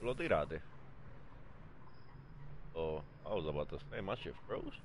Bloody radę. O, oh, a za what this name, my shit froze.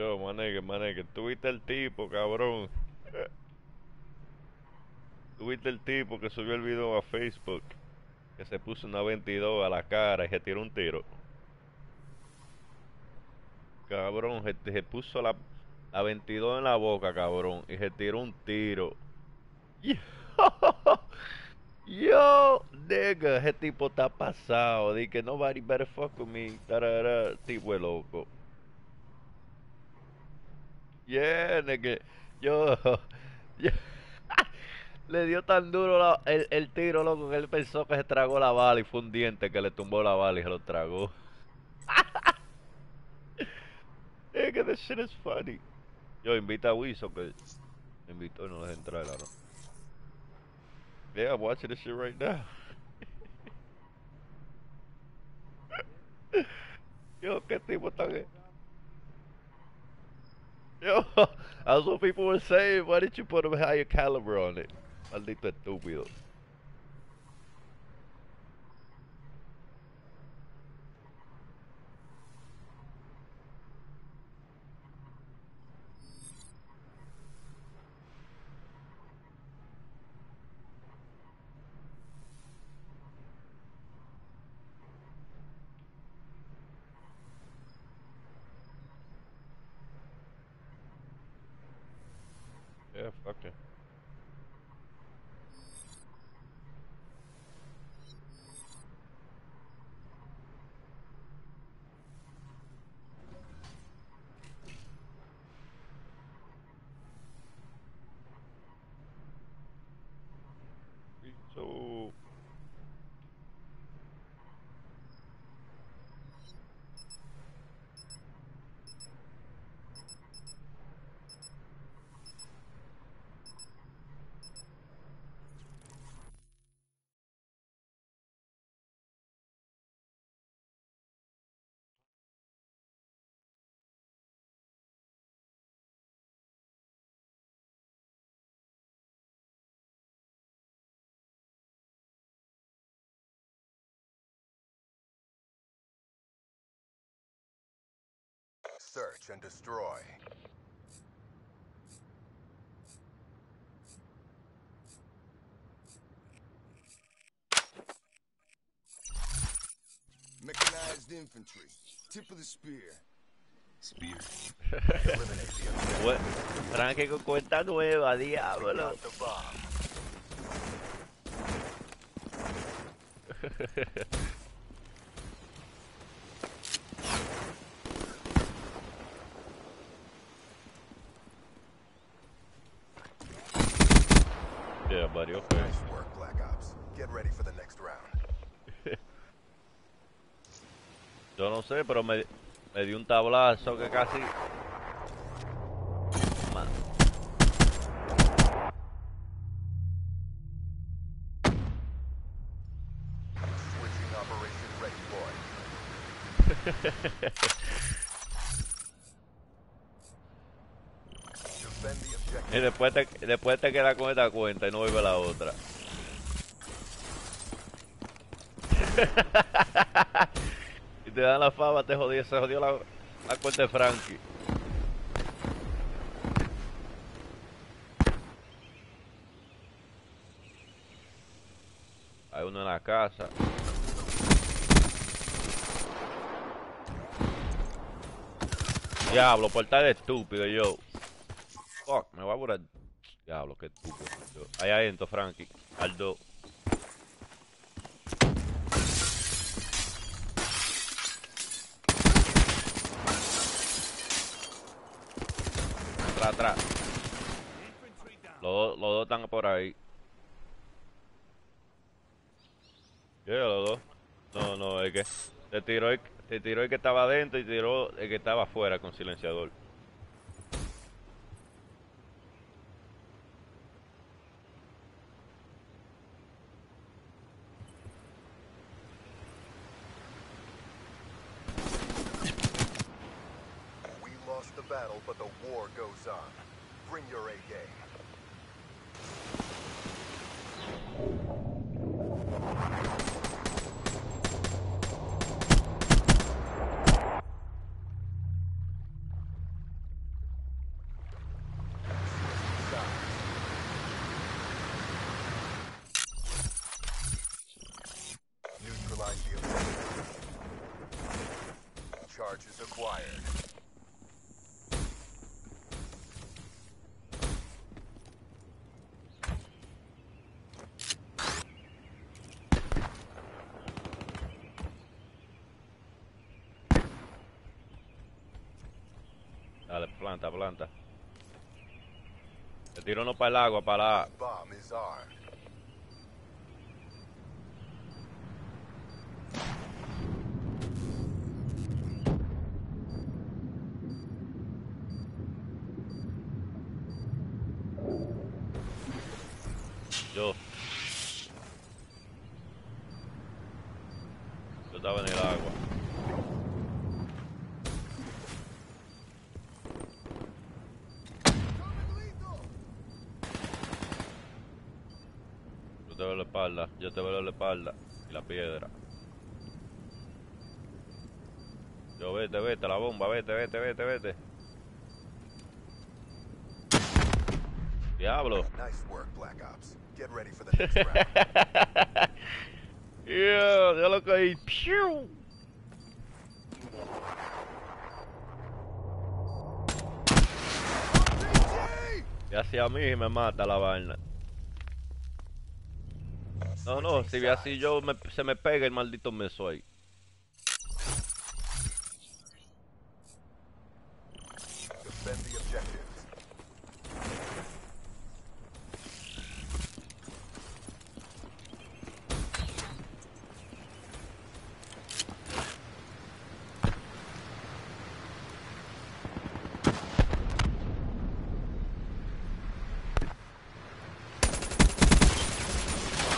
Yo, maneque, maneque, tú viste el tipo, cabrón. Tú viste el tipo que subió el video a Facebook. Que se puso una 22 a la cara y se tiró un tiro. Cabrón, se, puso la, la 22 en la boca, cabrón. Y se tiró un tiro. Yo, yo, nigga, ese tipo está pasado. Di que nobody better fuck with me. Tarara, tipo es loco. Yeah, nigga. Yo, yo- le dio tan duro el, el tiro, loco, que él pensó que se tragó la bala y fue un diente que le tumbó la bala y se lo tragó. Nigga, this shit is funny. Yo, invita a Wiso que me invitó y no deja entrar, ahora. Yeah, I'm watching this shit right now. Yo, qué tipo tan... Yo, that's what people were saying. Why didn't you put a higher caliber on it? Maldito estúpido. Yeah, fuck it. So, Search and destroy. Mechanized infantry. Tip of the spear. Spear. Eliminate the objective. Bue- Tranque con cuenta nueva, diablo. pero me, me dio un tablazo que casi... Y después te, después te quedas con esta cuenta y no vuelve la otra. te dan la fama, te jodió, se jodió la, la de Frankie. Hay uno en la casa. Diablo, por estar de estúpido yo. Fuck, me voy a borrar. Diablo, qué estúpido. yo. Ahí adentro, Frankie. Aldo. Los, dos- están por ahí. ¿Qué? Los dos. No, no, es que te tiró el, te tiró el que estaba adentro y tiró el que estaba afuera con silenciador. We lost the battle, but the war goes on. Bring your A game. Neutralize the objective. Charges acquired. Dale, planta, planta. Te tiro no para el agua, para la... Bomb is ours. Yo. Yo estaba en el agua. Yo te veo la espalda, yo te veo la espalda y la piedra. Yo vete, vete, la bomba, vete, vete, vete, vete. Diablo. Nice work, Black Ops. Get ready for the next round. yeah, ya lo caí. ¡Piu! Y hacia mí me mata la vaina. No, no, si ve así yo me- se me pega el maldito meso ahí.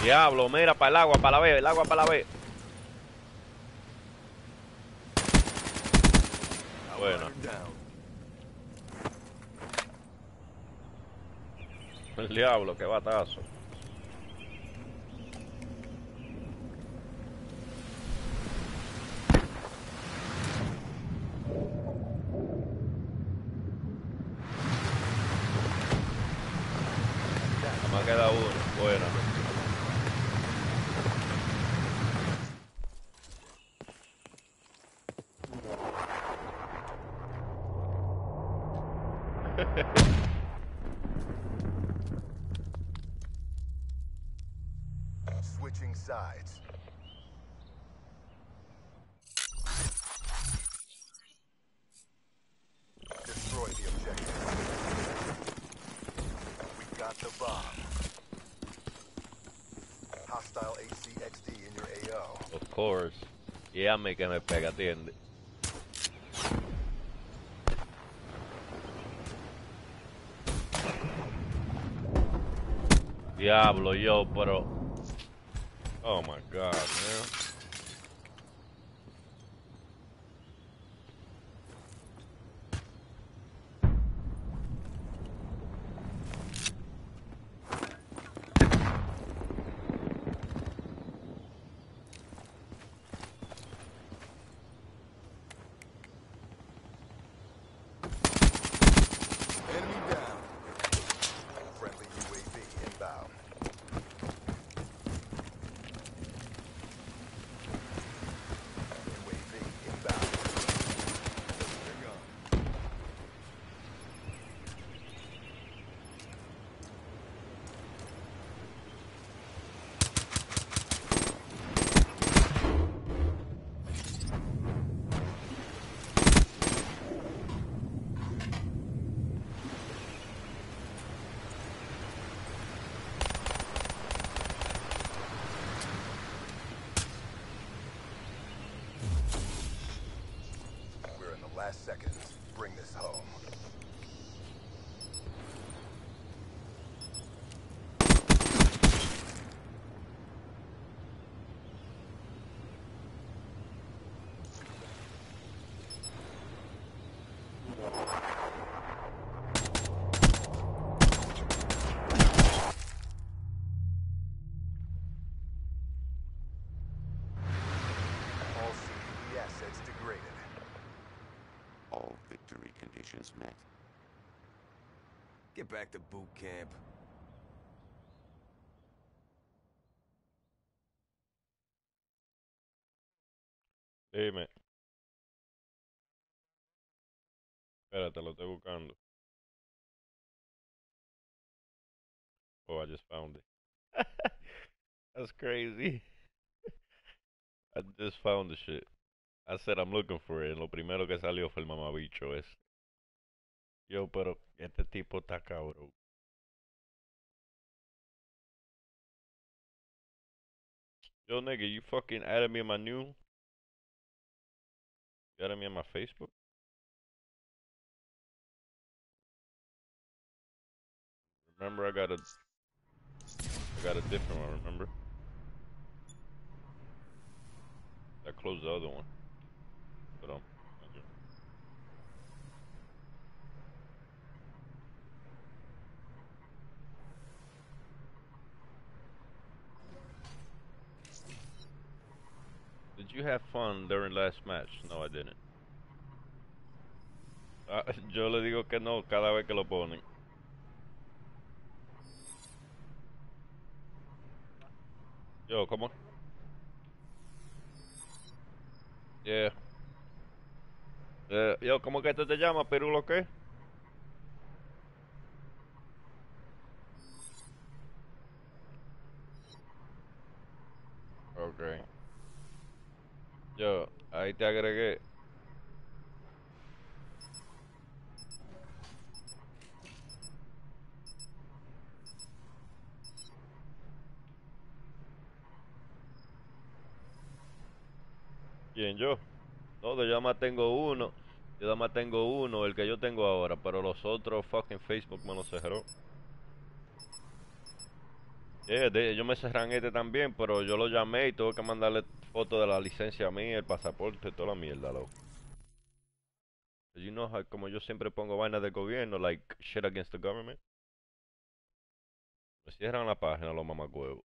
Diablo, mira, para el agua, para la B, el agua para la B. Ah, bueno. El diablo, qué batazo. Nada más queda uno. Bueno. Switching sides. Destroy the objective. We got the bomb. Hostile ACXD in your AO. Of course. Y a mí que me pega, atiende. Diablo, yo, pero. Oh my god, man. Get back to boot camp. Dime. Espérate, lo estoy buscando. Oh, I just found it. That's crazy. I just found the shit. I said I'm looking for it. Lo primero que salió fue el mamabicho ese. Yo, pero este tipo está cabrón. Yo, nigga, you fucking added me in my new. You added me on my Facebook? Remember, I got a. I got a different one. Remember? I closed the other one. But um. okay. Did you have fun during last match? No, I didn't. Ah, yo le digo que no cada vez que lo ponen. Yo, ¿cómo? Yeah. Eh, yo, ¿cómo que esto te llama? ¿Perú lo qué? Yo, ahí te agregué. ¿Quién yo? No, yo más tengo uno. Yo nada más tengo uno, el que yo tengo ahora, pero los otros fucking Facebook me lo cerró. Yeah, ellos me cerran este también, pero yo lo llamé y tuve que mandarle foto de la licencia a mí, el pasaporte, toda la mierda, loco. You know como yo siempre pongo vainas del gobierno, like shit against the government. Me cierran la página los mamacuevos.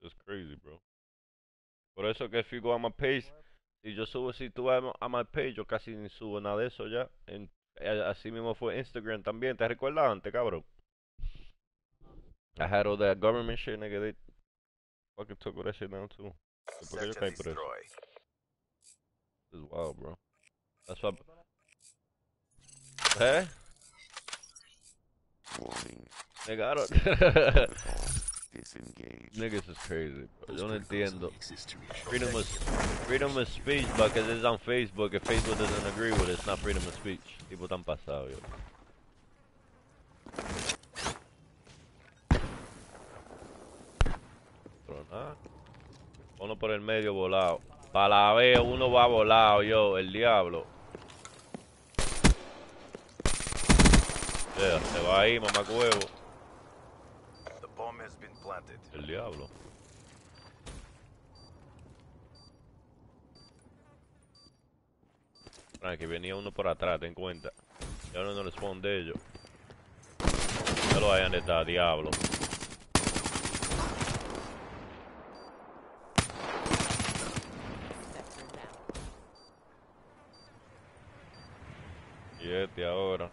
It's crazy, bro. Por eso que if you go on my page, si yo subo, si tú vas a my page, yo casi ni subo nada de eso ya. Así mismo fue Instagram también, ¿te recuerdas antes, cabrón? I had all that government shit, nigga, they fucking took all that shit down too. ¿Por qué yo caí por eso? destroy. This is wild, bro. That's why... ¿Eh? Warning. Nigga, I don't... Disengage. Niggas is crazy, bro. Yo no can cause entiendo. access to reach Freedom of, freedom of speech, but because it's on Facebook. If Facebook doesn't agree with it, it's not freedom of speech. People tan pasados, yo. Nada. Uno por el medio volado. Para la vez uno va volado, yo, el diablo. Yeah, se va ahí, mamacuevo. El diablo. Ah, que venía uno por atrás, ten cuenta. Y ahora no responde ellos. Ya lo hayan de estar, diablo. Y este ahora.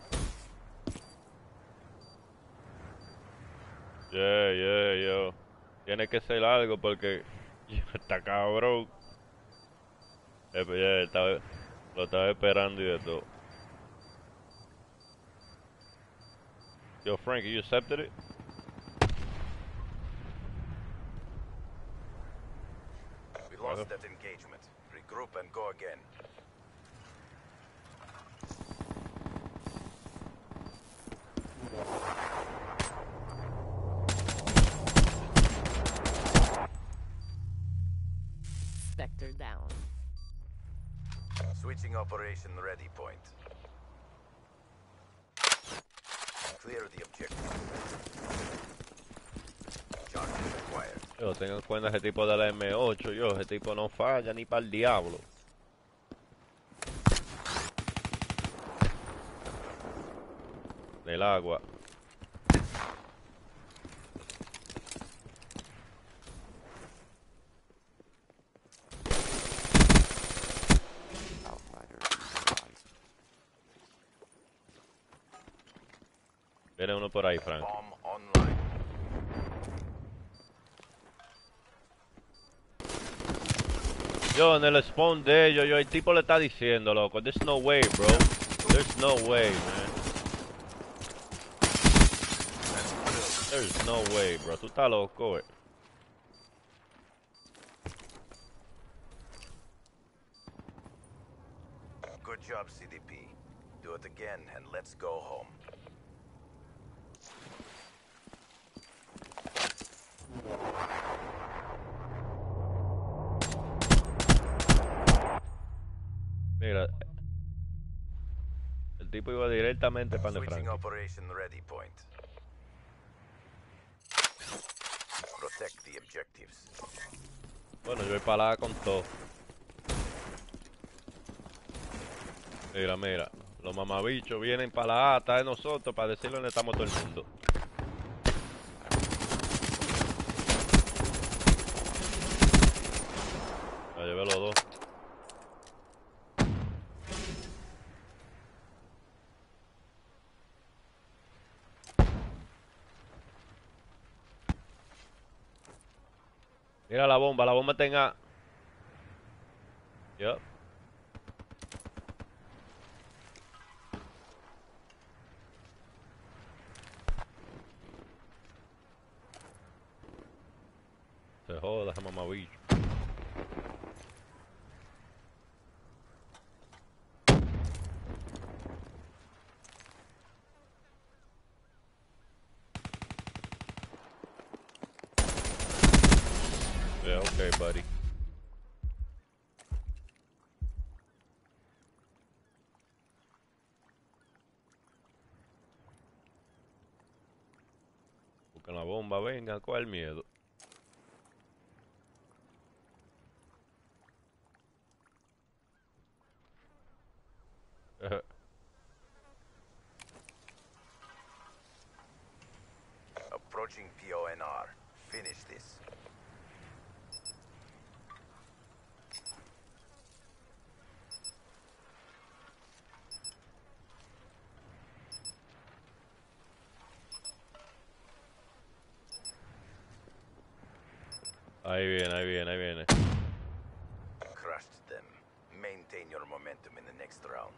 Yeah, yeah, yo. Tiene que ser algo porque está cabrón. Eh, pues, yeah, estaba- lo estaba esperando y de todo. Yo, Frank, you accepted it? We lost that engagement. Regroup and go again. Operation ready point. Clear the objective. Yo, tengo en cuenta ese tipo de la M8, yo, ese tipo no falla ni para el diablo. Del agua. Por ahí, Frank. Yo, en el spawn de ellos, yo, el tipo le está diciendo, loco. There's no way, bro. There's no way, man. There's no way, bro. Tú estás loco, eh. Good job, CDP. Do it again and let's go home. Mira. El tipo iba directamente para Switching Frank. operation ready point. Protect the objectives. Bueno, yo voy para allá con todo. Mira, mira. Los mamabichos vienen para la ata de nosotros para decirle dónde estamos todo el mundo. La llevé los dos. Mira la bomba, la bomba tenga. Yup. Se joda ese mamabicho. Yeah, okay, buddy. Buscan la bomba, venga, ¿cuál miedo? Approaching PONR. Finish this. Ahí viene, ahí viene, ahí viene. Crushed them. Maintain your momentum in the next round.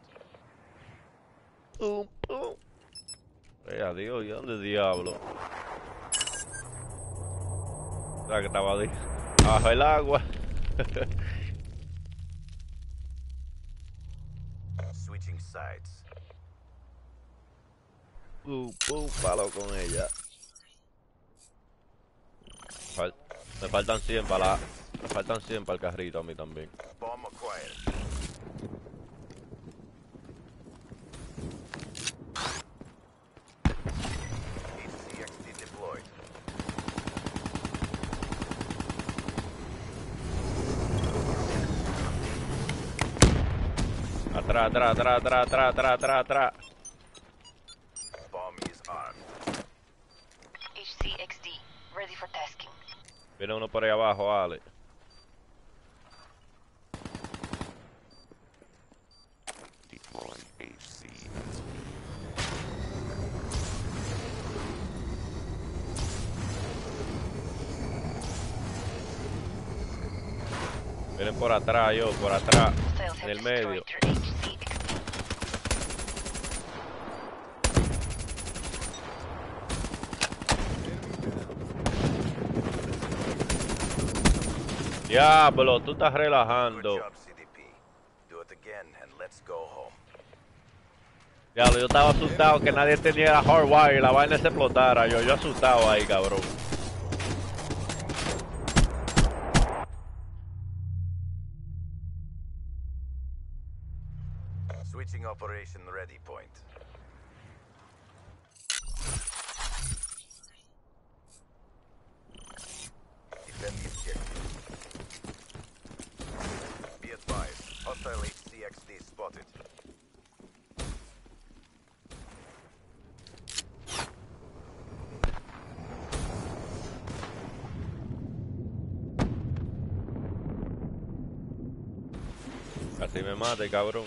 Pum, pum. Eh, adiós, ¿y dónde diablo? O sea, que estaba ahí, bajo el agua. Switching sides. Pum, pum, palo con ella. Fal- me faltan 100 para la... Me faltan 100 para el carrito a mí también. Atrás, atrás, atrás, atrás, atrás, atrás, atrás, atrás. Bomb is armed. HCXD, ready for tasking. Viene uno por ahí abajo, Ale. Vienen por atrás, yo, por atrás. En el medio. destroyed your HCXD. Diablo, tú estás relajando. Diablo, yo estaba asustado que nadie tenía la hardwire y la vaina se explotara. Yo, yo asustado ahí, cabrón. Switching operation ready point. HCXD spotted. Casi me mate, cabrón.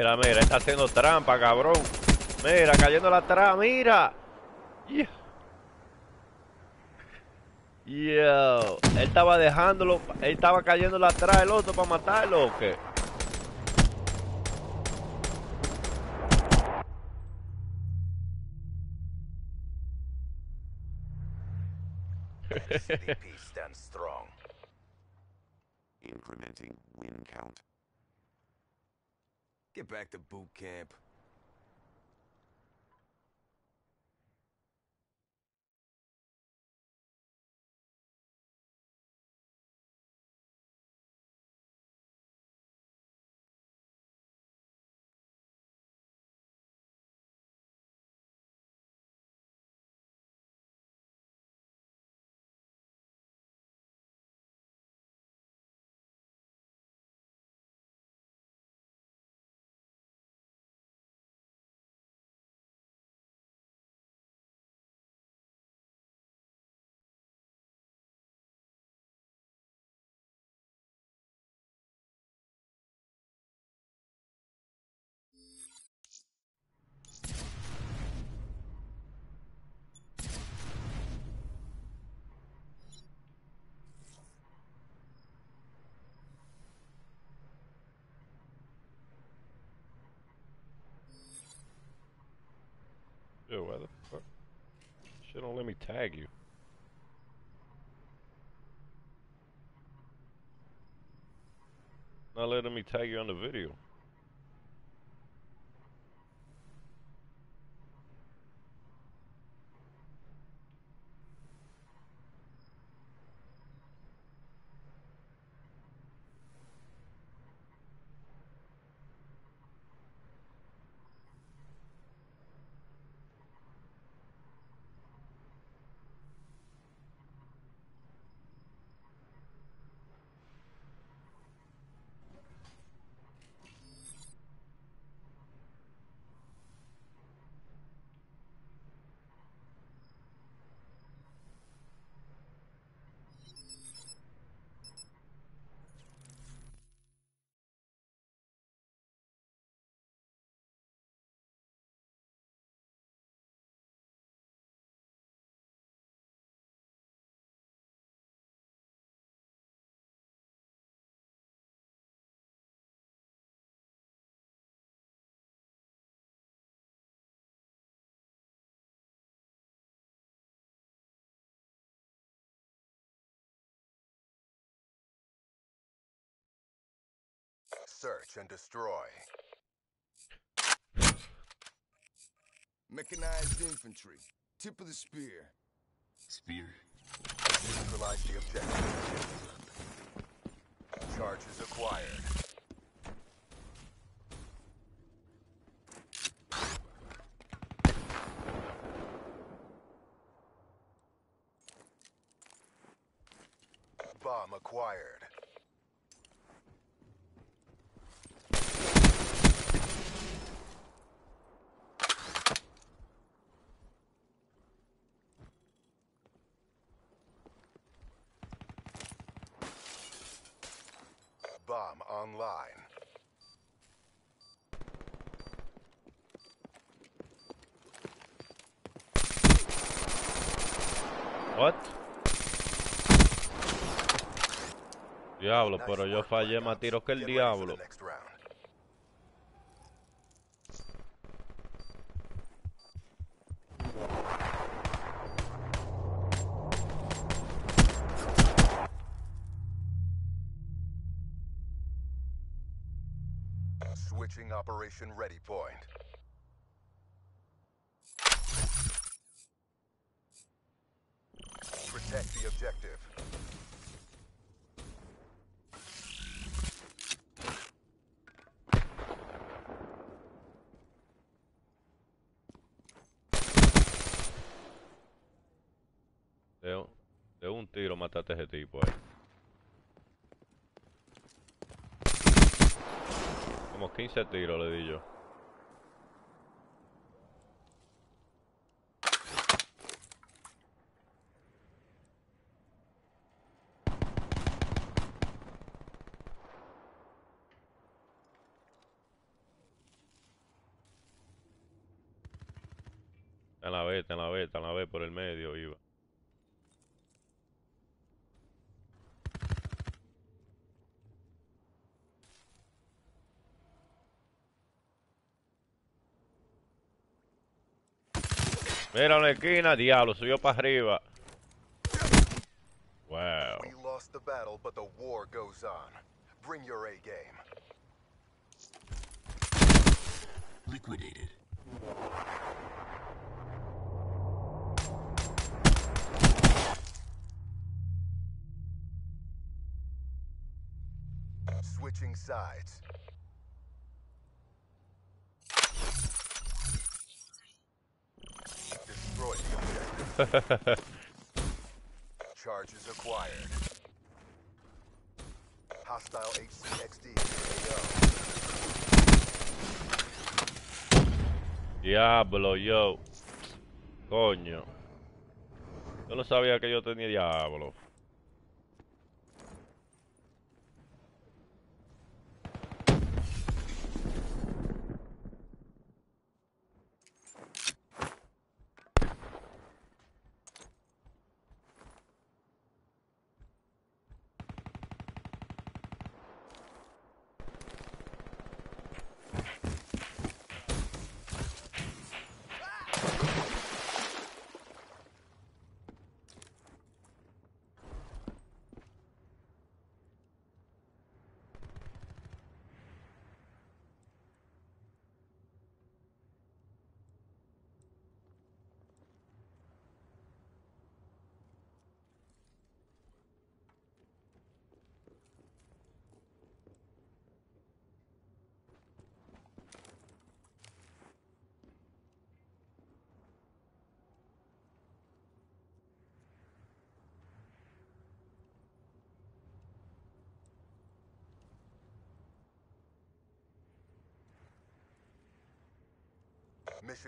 Mira, mira, está haciendo trampa, cabrón. Mira, cayendo la atrás, mira. Yeah. Yo, él estaba dejándolo, él estaba cayendo atrás el otro para matarlo o qué? Stands strong. Incrementing win count. Get back to boot camp. Why the fuck? Don't let me tag you. Not letting me tag you on the video. Search and destroy. Mechanized infantry. Tip of the spear. Spear. Neutralize the objective. Charges acquired. Bomb acquired. Online. What? Diablo, pero yo fallé más tiros que el diablo. Operation ready point. 15 tiros le di yo. Mira en la esquina, diablo, subió para arriba. Wow. We lost the battle, but the war goes on. Bring your A game. Liquidated. Switching sides. Charges acquired. Hostile HCXD. Diablo, yo. Coño. Yo no sabía que yo tenía diablo.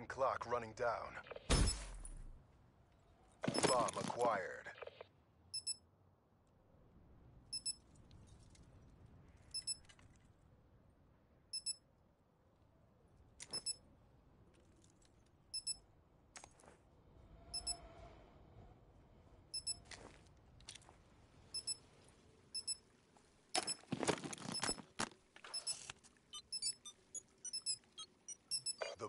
Clock running down. Bomb acquired. The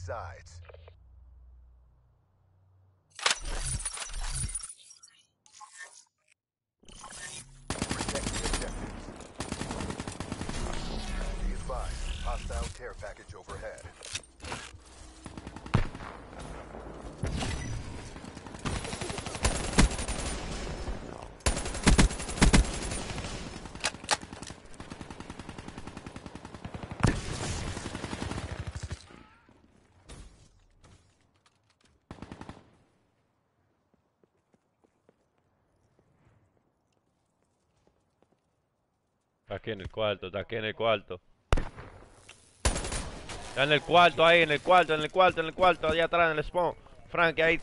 Sides. Aquí en el cuarto, está aquí en el cuarto. Está en el cuarto ahí, en el cuarto, en el cuarto, en el cuarto, allá atrás en el spawn. Frank, ahí.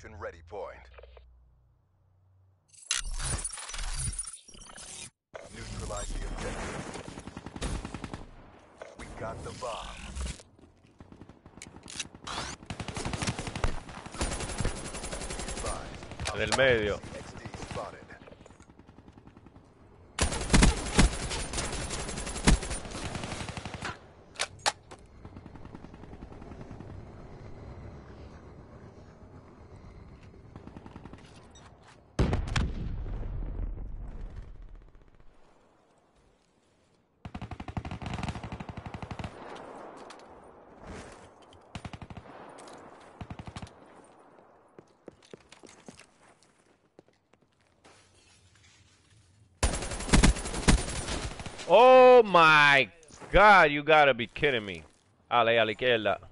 Operation ready point. Neutralize the objective. We got the bomb. Del medio. XD spotted. Oh my god, you gotta be kidding me. Ale, a la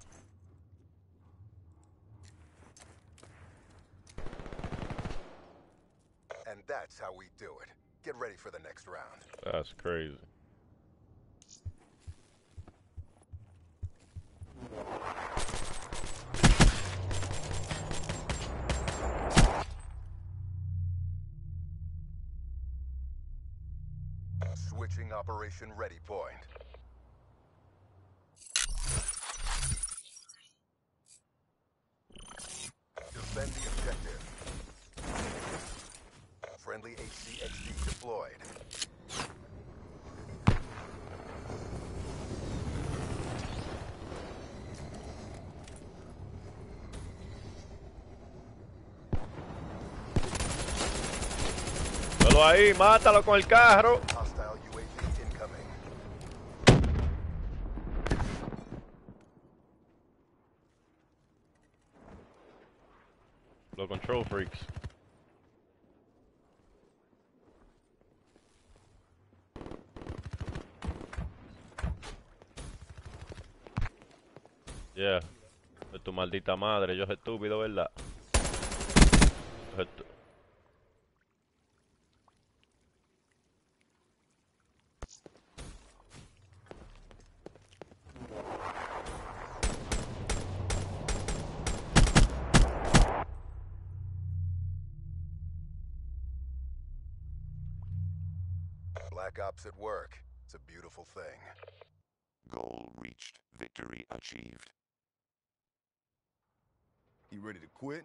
ahí, mátalo con el carro. Hostile UAV incoming. Los control freaks. Yeah. De tu maldita madre, yo soy estúpido, ¿verdad? Yo at work. It's a beautiful thing. Goal reached. Victory achieved. You ready to quit?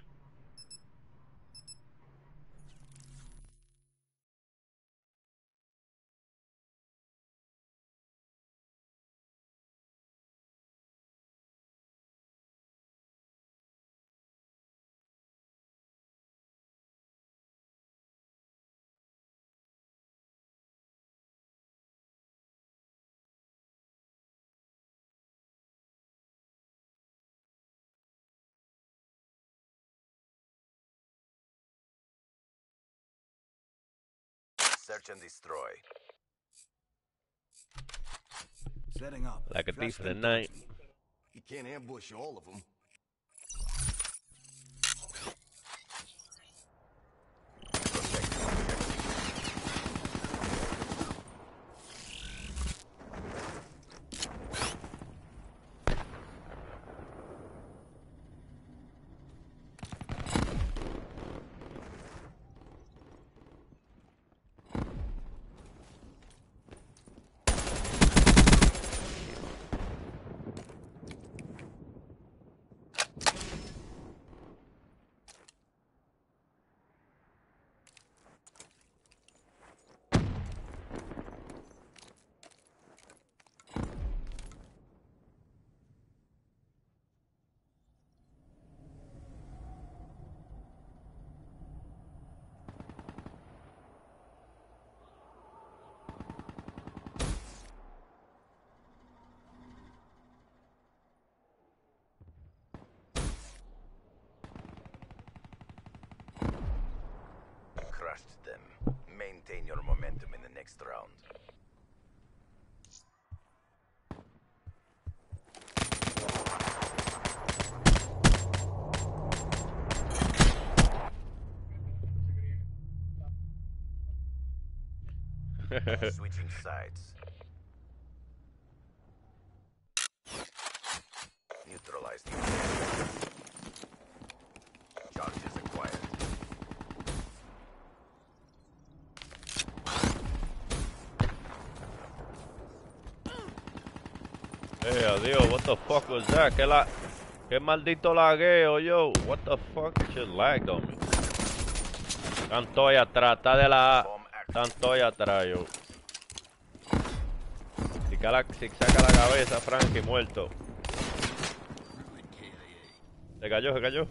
Search and destroy. Setting up. like a thief Fast in the night. dirty. You can't ambush all of them. past them. Maintain your momentum in the next round. Switching sides. Adiós, what the fuck was that? ¿Qué, la... ¿Qué maldito lagueo, yo? What the fuck? Shit lagged on me. Todos ahí atrás, de la... Todos ahí atrás, yo. Si, cala- si saca la cabeza, Frankie, muerto. Se cayó, se cayó.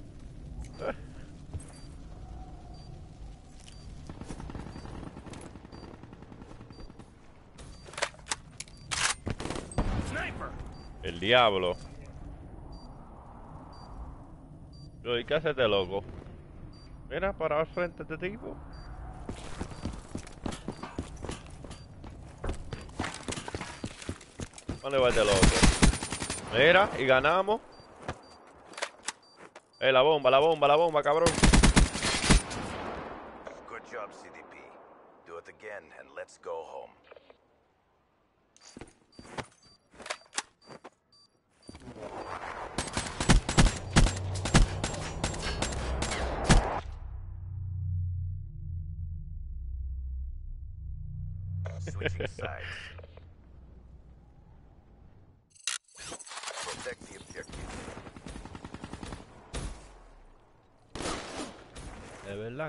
Diablo. Yo, ¿y qué hace este loco? Mira, para al frente de este tipo. ¿Dónde va este loco? Mira, y ganamos. Eh, la bomba, la bomba, la bomba, cabrón.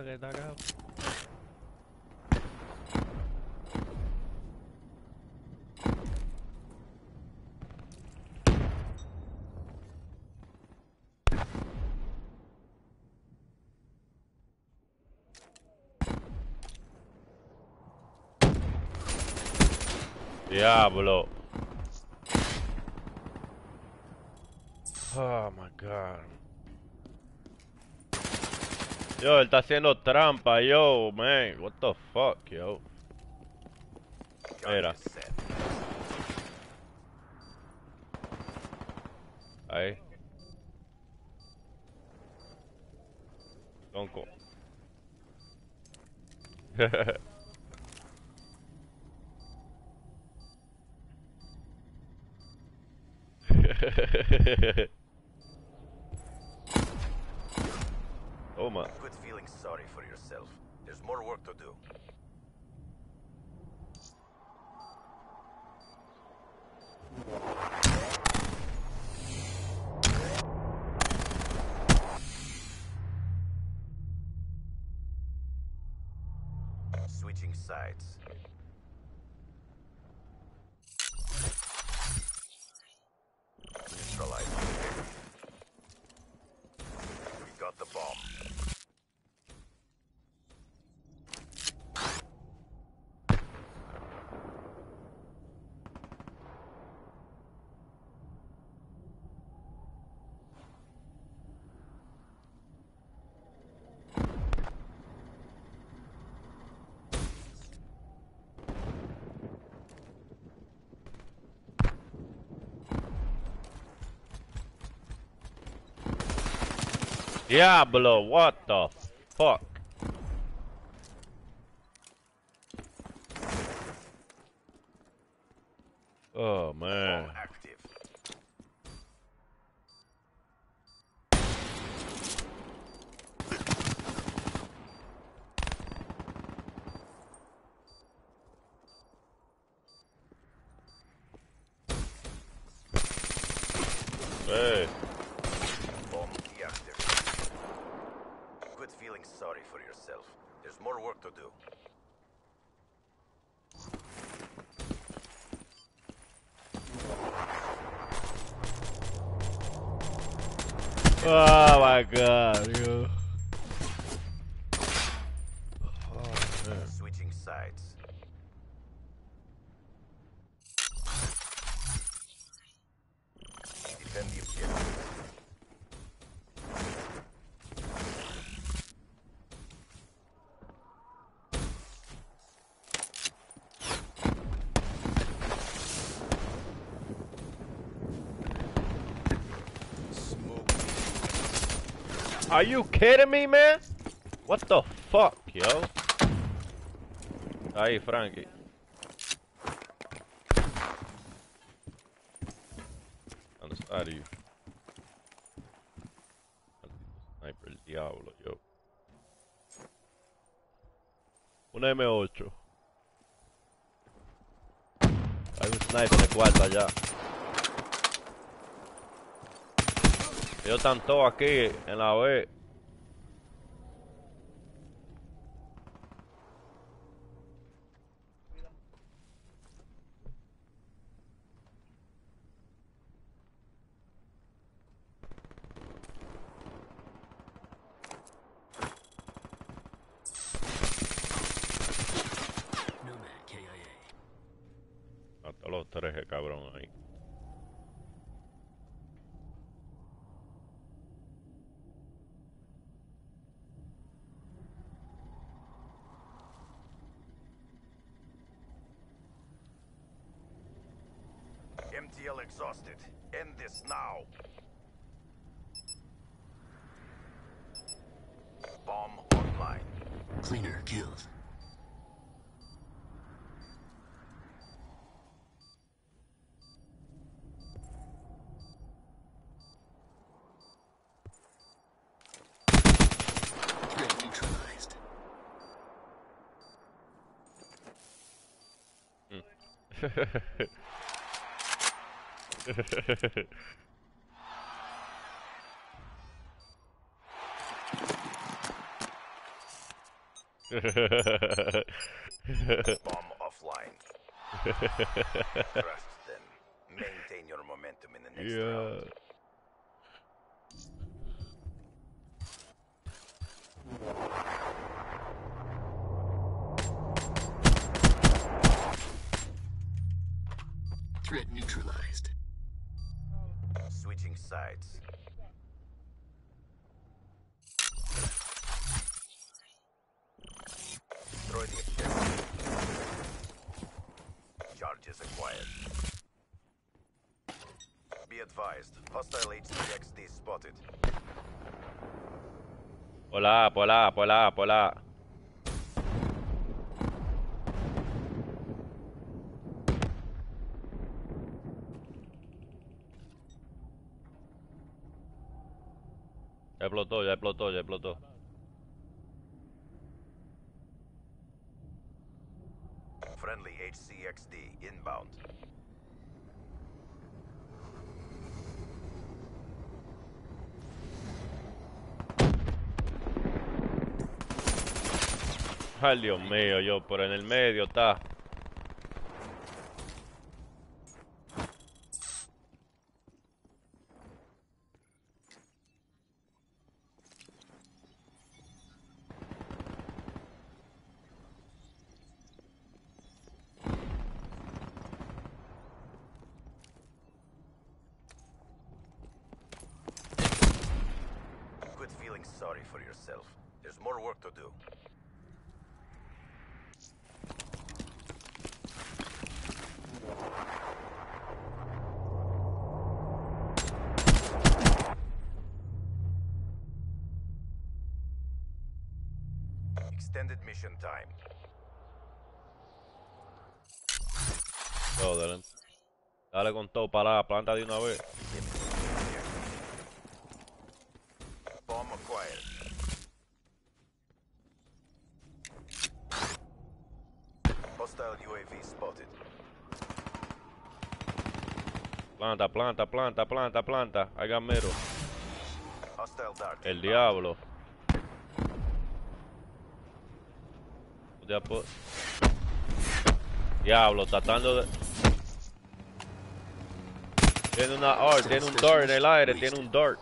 Fahrräder gehabt. Diablo. Yo, él está haciendo trampa, yo, man. What the fuck, yo. Set. Ahí. Tonco. Toma. Quit feeling sorry for yourself. There's more work to do. Switching sides. Diablo, what the fuck? Oh man. Hey. Bomb deactivated. Quit feeling sorry for yourself. There's more work to do. Oh my god. Switching sides. Defend the objective. Are you kidding me, man? What the fuck, yo? Side of you. Sniper, el diablo, yo. Un M8. Hay un sniper de cuarta allá. Están todos aquí en la B. exhausted. End this now. Bomb online. Cleaner killed. Threat neutralized. Bomb offline. Trust them. Maintain your momentum in the next yeah. round. Threat neutralized sites. Destroy the objective. Charges acquired. Be advised, hostile HTXD spotted. Pull up, Hola, hola. HCXD inbound. Dios mío, yo por en el medio está. Sorry for yourself. There's more work to do. Extended mission time. Todo, dale. ¿eh? Dale con todo para la planta de una vez. Planta, planta, planta, planta, planta. Haga mero. Hostile dart. El diablo. Diablo, tratando de. Tiene una AR, tiene un dart en el aire, tiene un dart.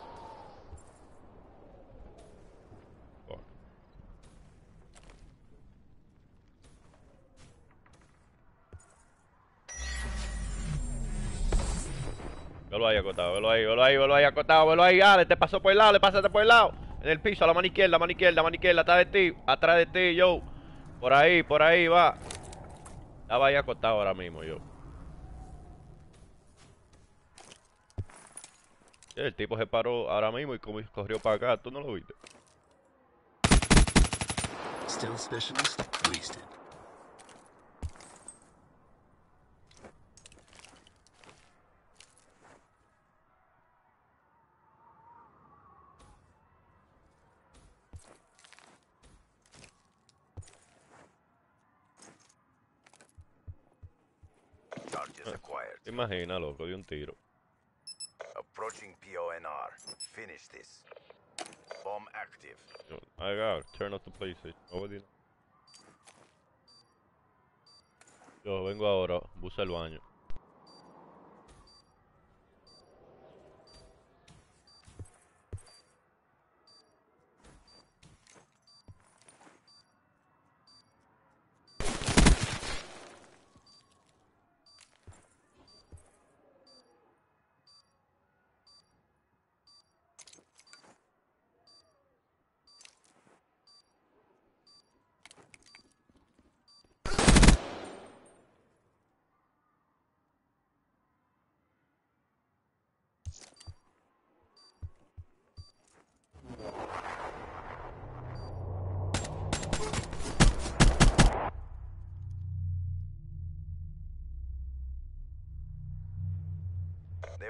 Acotado, velo ahí, velo ahí, velo ahí acotado, velo ahí, Ale, te pasó por el lado, le pasaste por el lado. En el piso, a la mano izquierda, mano izquierda, mano izquierda, atrás de ti, atrás de ti, yo. Por ahí, por ahí, va. Estaba ahí acostado ahora mismo, yo. El tipo se paró ahora mismo y como corrió para acá, ¿tú no lo viste? Stealth specialist wasted. Charges acquired. ¿Te imaginas, loco, de un tiro? Approaching PONR. Finish this. Bomb active. I got turn off the PlayStation. Yo vengo ahora, busa el baño.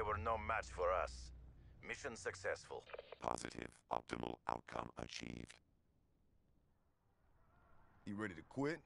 They were no match for us. Mission successful. Positive optimal outcome achieved. You ready to quit?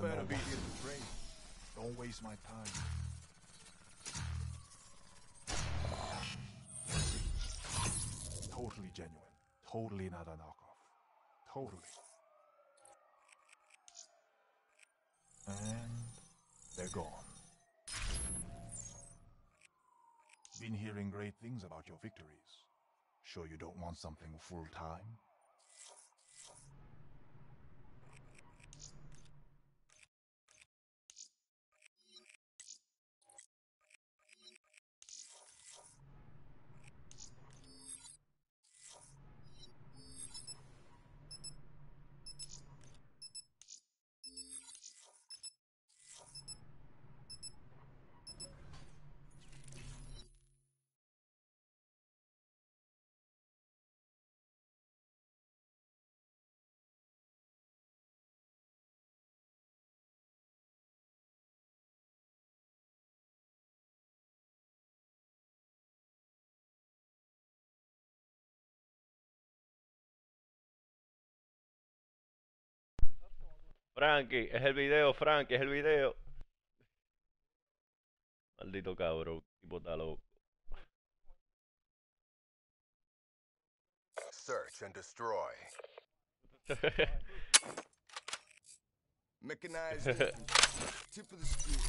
Better be here to pray. Don't waste my time. Totally genuine. Totally not a knockoff. Totally. And they're gone. Been hearing great things about your victories. Sure you don't want something full Frankie, es el video, Frankie, es el video. Maldito cabrón, tipo está loco. Search and destroy. Mechanized. Tip of the spear.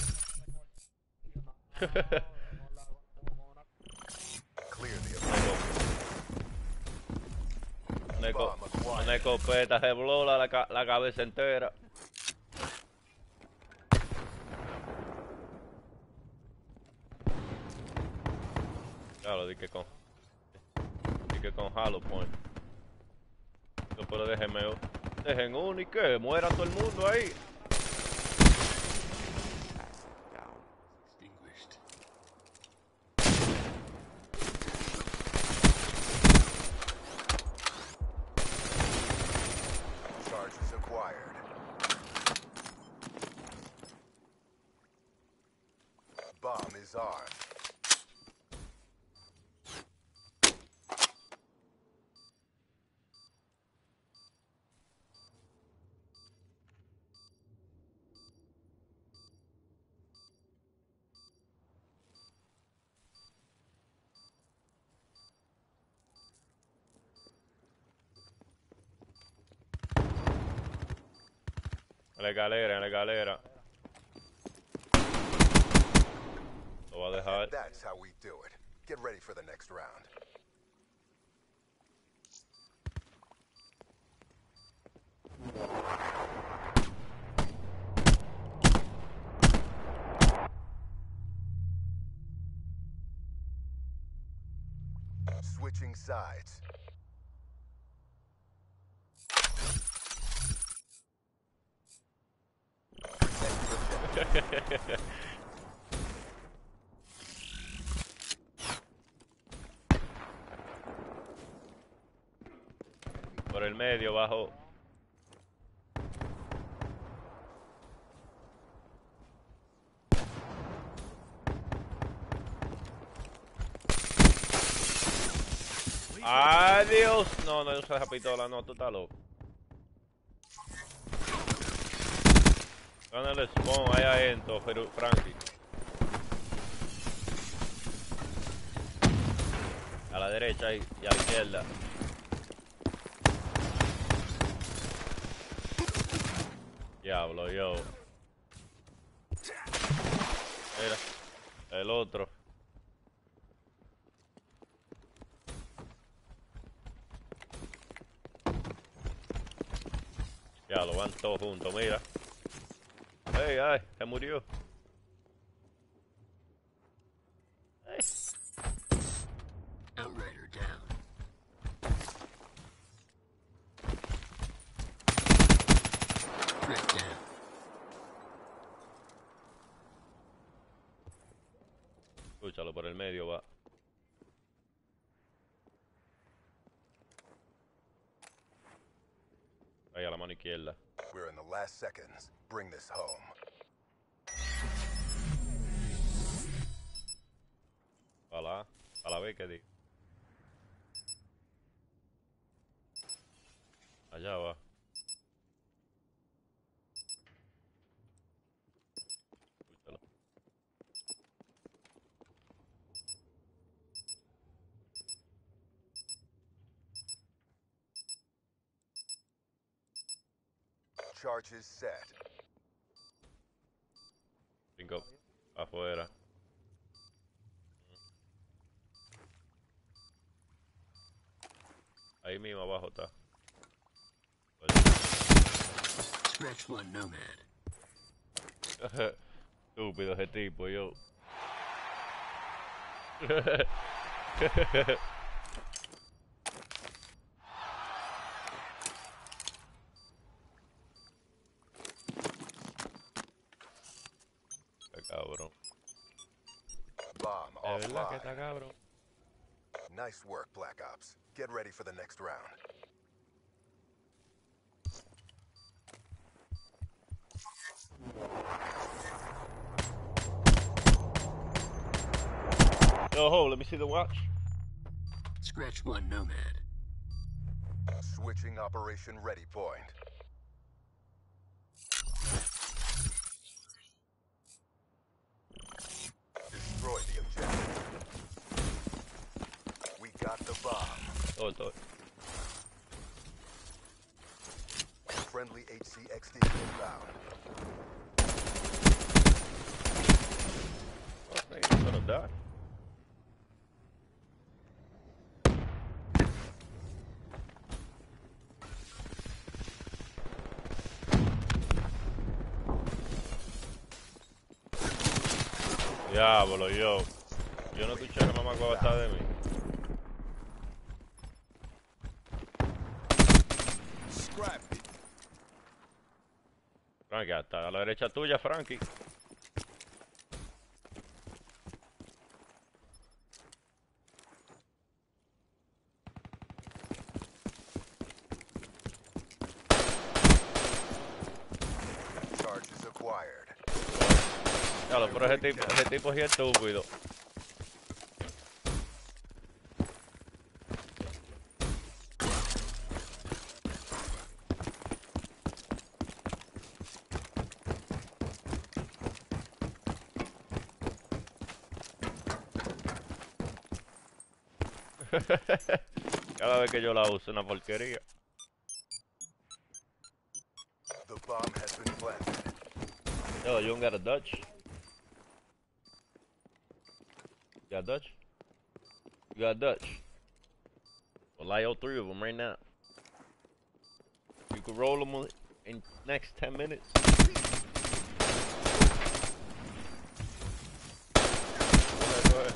Clear the una escopeta se blola la, ca- la cabeza entera. Claro, di que con. Di que con Hollow Point. Yo, pero déjenme. Dejen uno y que muera todo el mundo ahí. Lo va a dejar. That's how we do it. Get ready for the next round. Switching sides. Por el medio, bajo. Adiós. No, no usa esa pistola, no, tú estás loco. Gana el spawn ahí adentro, Frankie. A la derecha y, y a la izquierda. Diablo, yo. Mira, el otro. Ya lo van todos juntos, mira. Ai, ai, até murió. Charges set. Cinco. Afuera. Ahí mismo abajo está. Scratch one nomad. Estúpido ese tipo, yo. for the next round. Yo, ho, let me see the watch. Scratch one nomad. Switching operation ready point. Diablo, yo. Yo no escuché que mamá cuando está de mí. Frankie, hasta a la derecha tuya, Frankie. Charges acquired. Diablo, pero ese tipo, ese tipo es estúpido. Cada vez que yo la uso, una porquería. The bomb has been planted. Yo, you don't got a Dutch? Dutch? You got Dutch? Well, I owe three of them right now. You can roll them in next 10 minutes. Go ahead.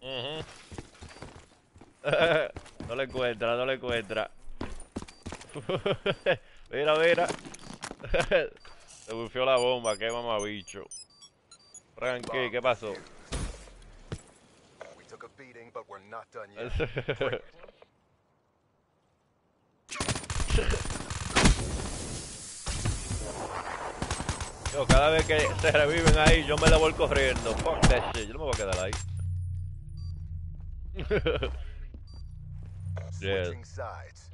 Ujú. no le encuentra, no le encuentra. mira, mira. Bomba, qué mamabicho. Frankie, ¿qué pasó? We took a beating, but we're not done yet. Bring it. Yo, cada vez que se reviven ahí, yo me la voy corriendo. Fuck that shit, yo no me voy a quedar ahí. Switching sides.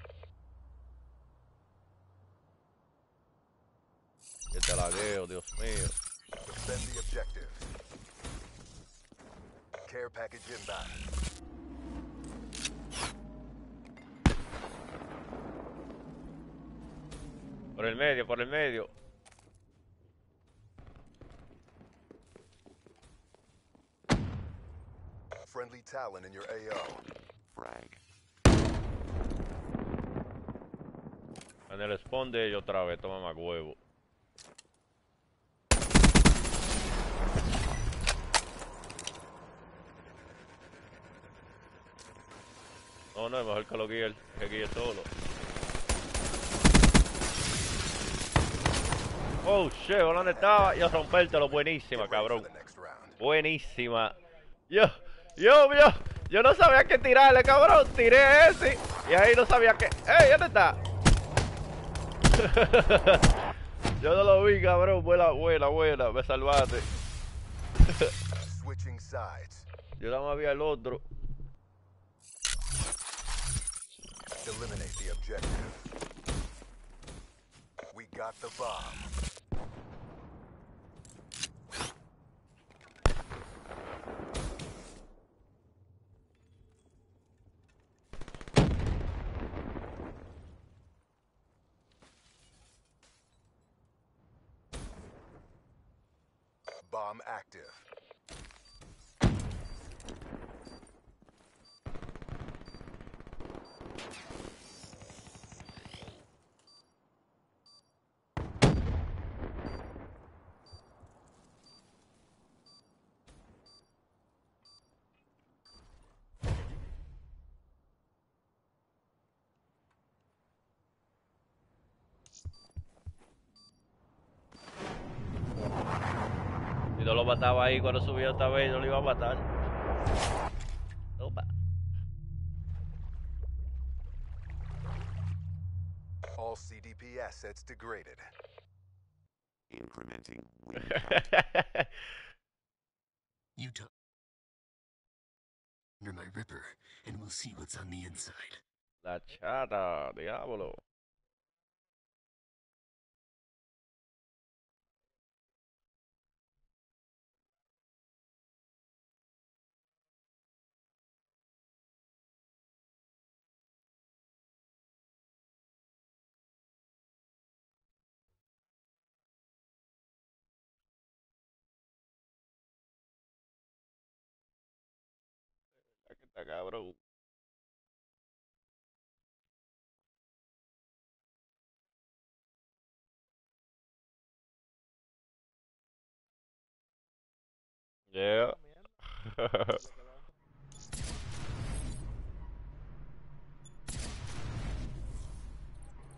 que te lagueo, Dios mío. Defend the objective. Care package inbound. Por el medio, por el medio. Friendly Talon in your AO. Frag. En el spawn de ellos otra vez, toma más huevo. No, no, es mejor que lo guíe, el- que guíe solo. Oh, shit, ¿dónde estaba? Yo rompértelo, buenísima, cabrón. Buenísima. Yo, yo, yo, yo no sabía qué tirarle, cabrón. Tiré ese y ahí no sabía qué. ¡Ey, dónde está! yo no lo vi, cabrón. Buena, buena, buena. Me salvaste. Yo nada más vi al otro. Eliminate the objective. We got the bomb. Bomb active. Si no lo mataba ahí cuando subió esta vez, no lo iba a matar. Toma. All CDP assets degraded. Incrementing win count. Utah. Under my ripper, and we'll see what's on the inside. La chata, diablo. Está cabrón. Yeah.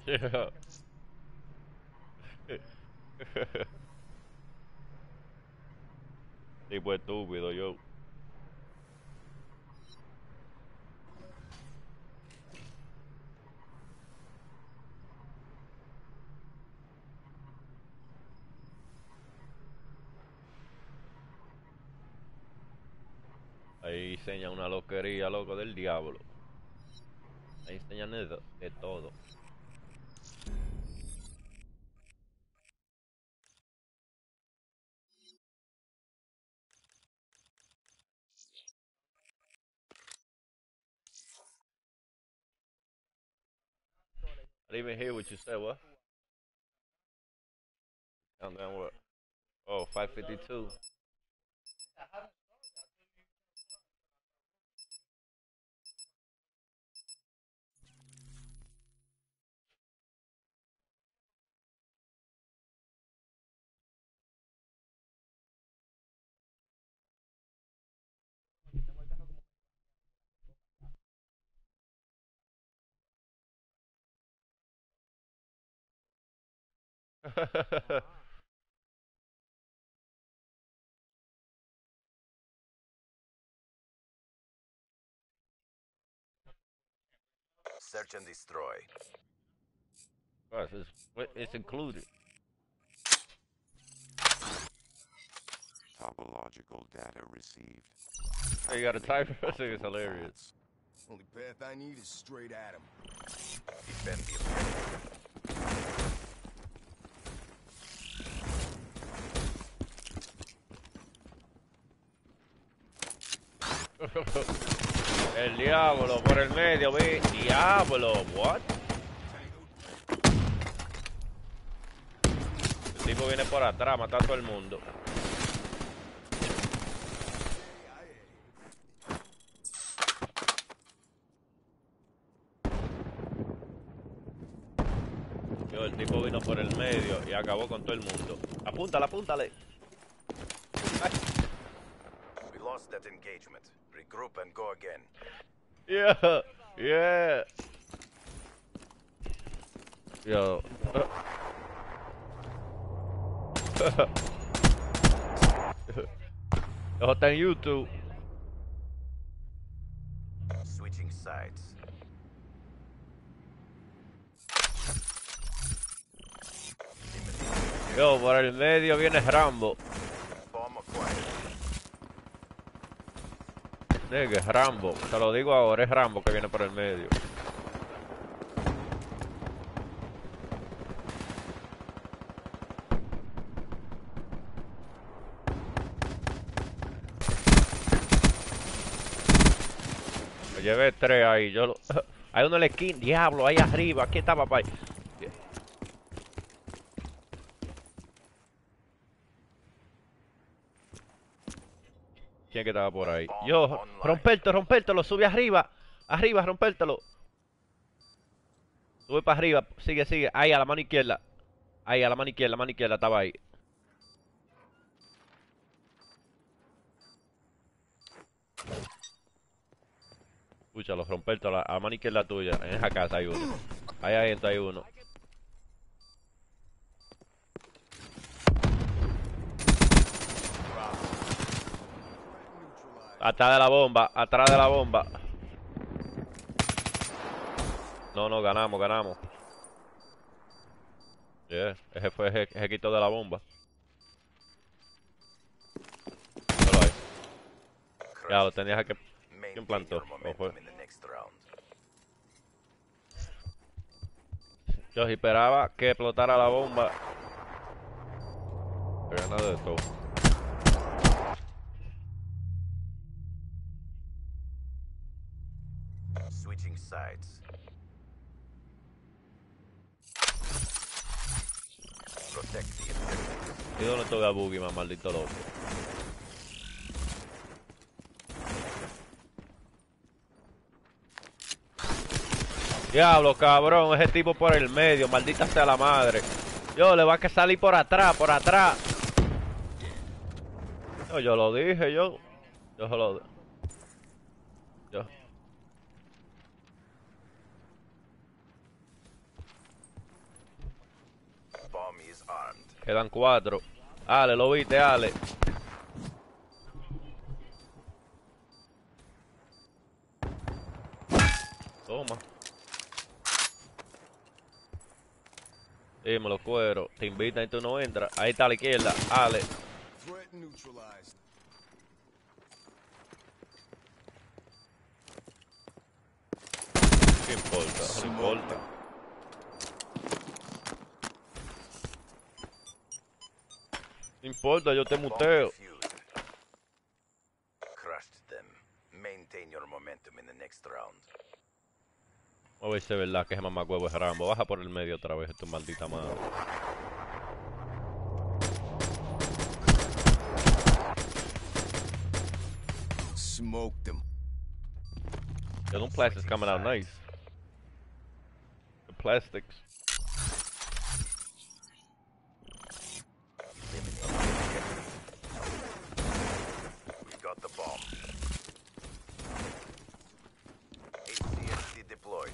yeah. tipo estúpido, yo. Ahí una loquería, loco, del diablo. Ahí enseñan de, de todo. I didn't even hear what you said, what? Oh, 552. Oh, Search and destroy. Right, it's, it's included. Topological data received. Hey, you got a typer? I think it's hilarious. Only path I need is straight at him. El diablo por el medio, ve. Diablo, what? El tipo viene por atrás, mata a todo el mundo. El tipo vino por el medio y acabó con todo el mundo. Apúntale, apúntale. We lost that engagement. Regroup and go again. Yeah, yeah. Yo. Oh, Eso está en YouTube. Switching sides. Yo, por el medio viene Rambo. Nigga, Rambo. Te lo digo ahora, es Rambo que viene por el medio. Me llevé tres ahí. Yo lo... Hay uno en la esquina. Diablo, ahí arriba. Aquí está, papá. ¿Quién que estaba por ahí? Yo, rompértelo, rompértelo, sube arriba. Arriba, rompértelo. Sube para arriba, sigue, sigue. Ahí, a la mano izquierda. Ahí, a la mano izquierda, la mano izquierda, estaba ahí. Escúchalo, rompértelo, a la mano izquierda tuya. En esa casa hay uno. Ahí adentro hay uno. Atrás de la bomba, atrás de la bomba. No, no, ganamos, ganamos. Yeah, ese fue ese, ese quito de la bomba. Ahí. Ya lo tenías que. Maintain plantó? your ¿O momentum fue? Yo esperaba que explotara la bomba. Pero nada de esto. sites. Protect the toca a Boogie, más maldito loco. Diablo, cabrón, ese tipo por el medio, maldita sea la madre. Yo le va a que salir por atrás, por atrás. Yo, yo lo dije, yo. Yo se lo dije. Quedan cuatro. Ale, lo viste, Ale. Toma. Dímelo, cuero. Te invitan y tú no entras. Ahí está a la izquierda. Ale. ¿Qué importa? No importa. No importa, yo te muteo. defused. Crushed them. Maintain your momentum in the next round. A ver si es verdad que ese mamacuevo es Rambo. Baja por el medio otra vez, tu maldita madre. Smoked them. Them plastics coming out nice. The plastics. We got the bomb. HCXD deployed.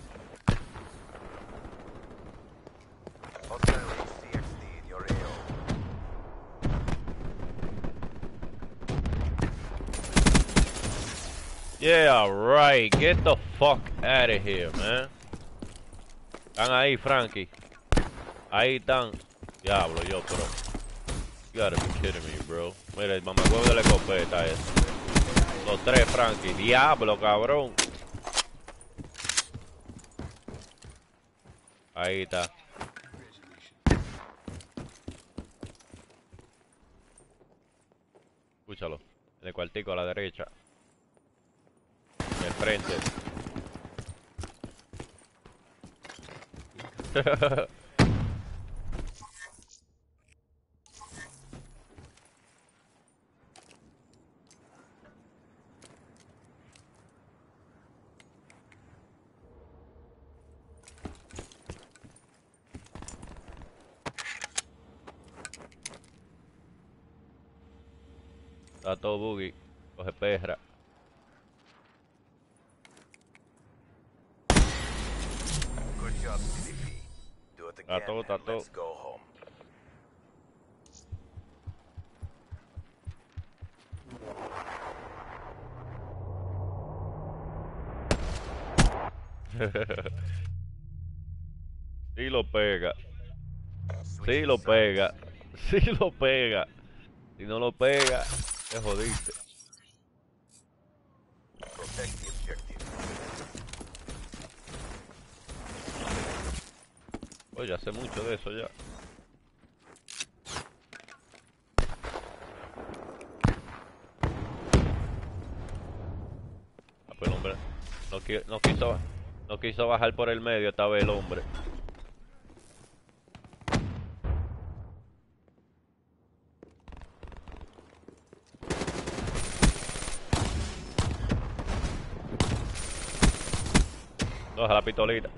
Hostile HCXD in your AO. Yeah, right. Get the fuck out of here, man. Están ahí, Frankie. Ahí están. Diablo, yo, pero. You gotta be kidding me, bro. Mira, el mamacuevo de la escopeta ese. Los tres, Frankie. Diablo, cabrón. Ahí está. Escúchalo. En el cuartico a la derecha. Frente. Está todo boogie. Coge perra. Good job, CDP. Do it again todo, está and let's todo. Go home. Sí lo pega. Sí lo pega. Sí lo pega. Si no lo pega, te jodiste. Protect the objective. Oye, hace mucho de eso ya. Ah, pues el hombre no, qui- no quiso no quiso bajar por el medio esta vez el hombre. Coja la pistolita.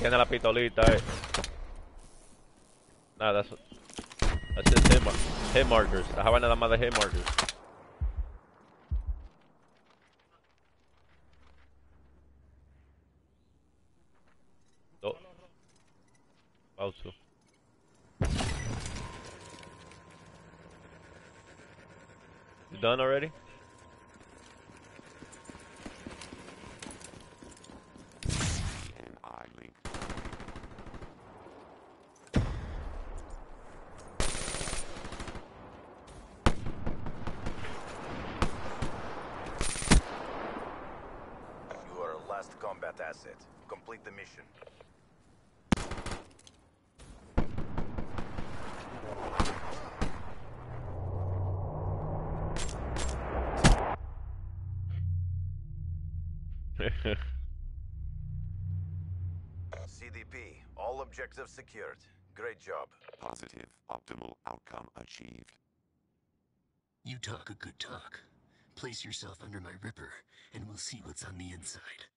Tiene la pistolita, eh. Nada, eso. That's just hit, mar hit markers. Vaina nada más de hit markers. No. Pausa. You done already? and I link. You are a last combat asset. Complete the mission. CDP, all objectives secured. Great job. Positive optimal outcome achieved. You talk a good talk. Place yourself under my ripper, and we'll see what's on the inside.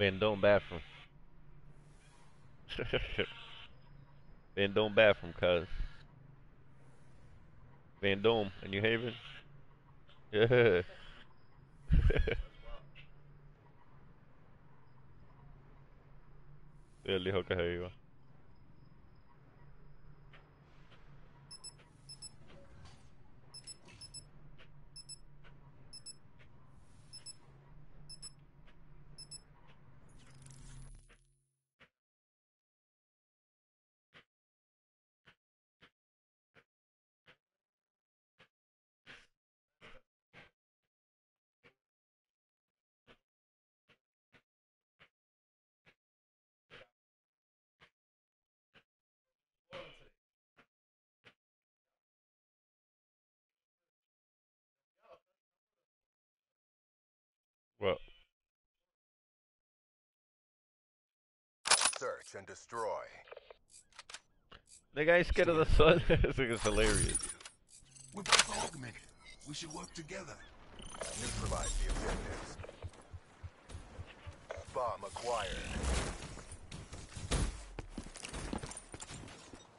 Vendome bathroom. Vendome bathroom, cuz. Vendome in New Haven. Yeah. Sí, él dijo que se iba. Well, Search and destroy. nigga ain't scared of the sun. this nigga's hilarious. We're both augmented. We should work together. Neutralize the objectives. Bomb acquired.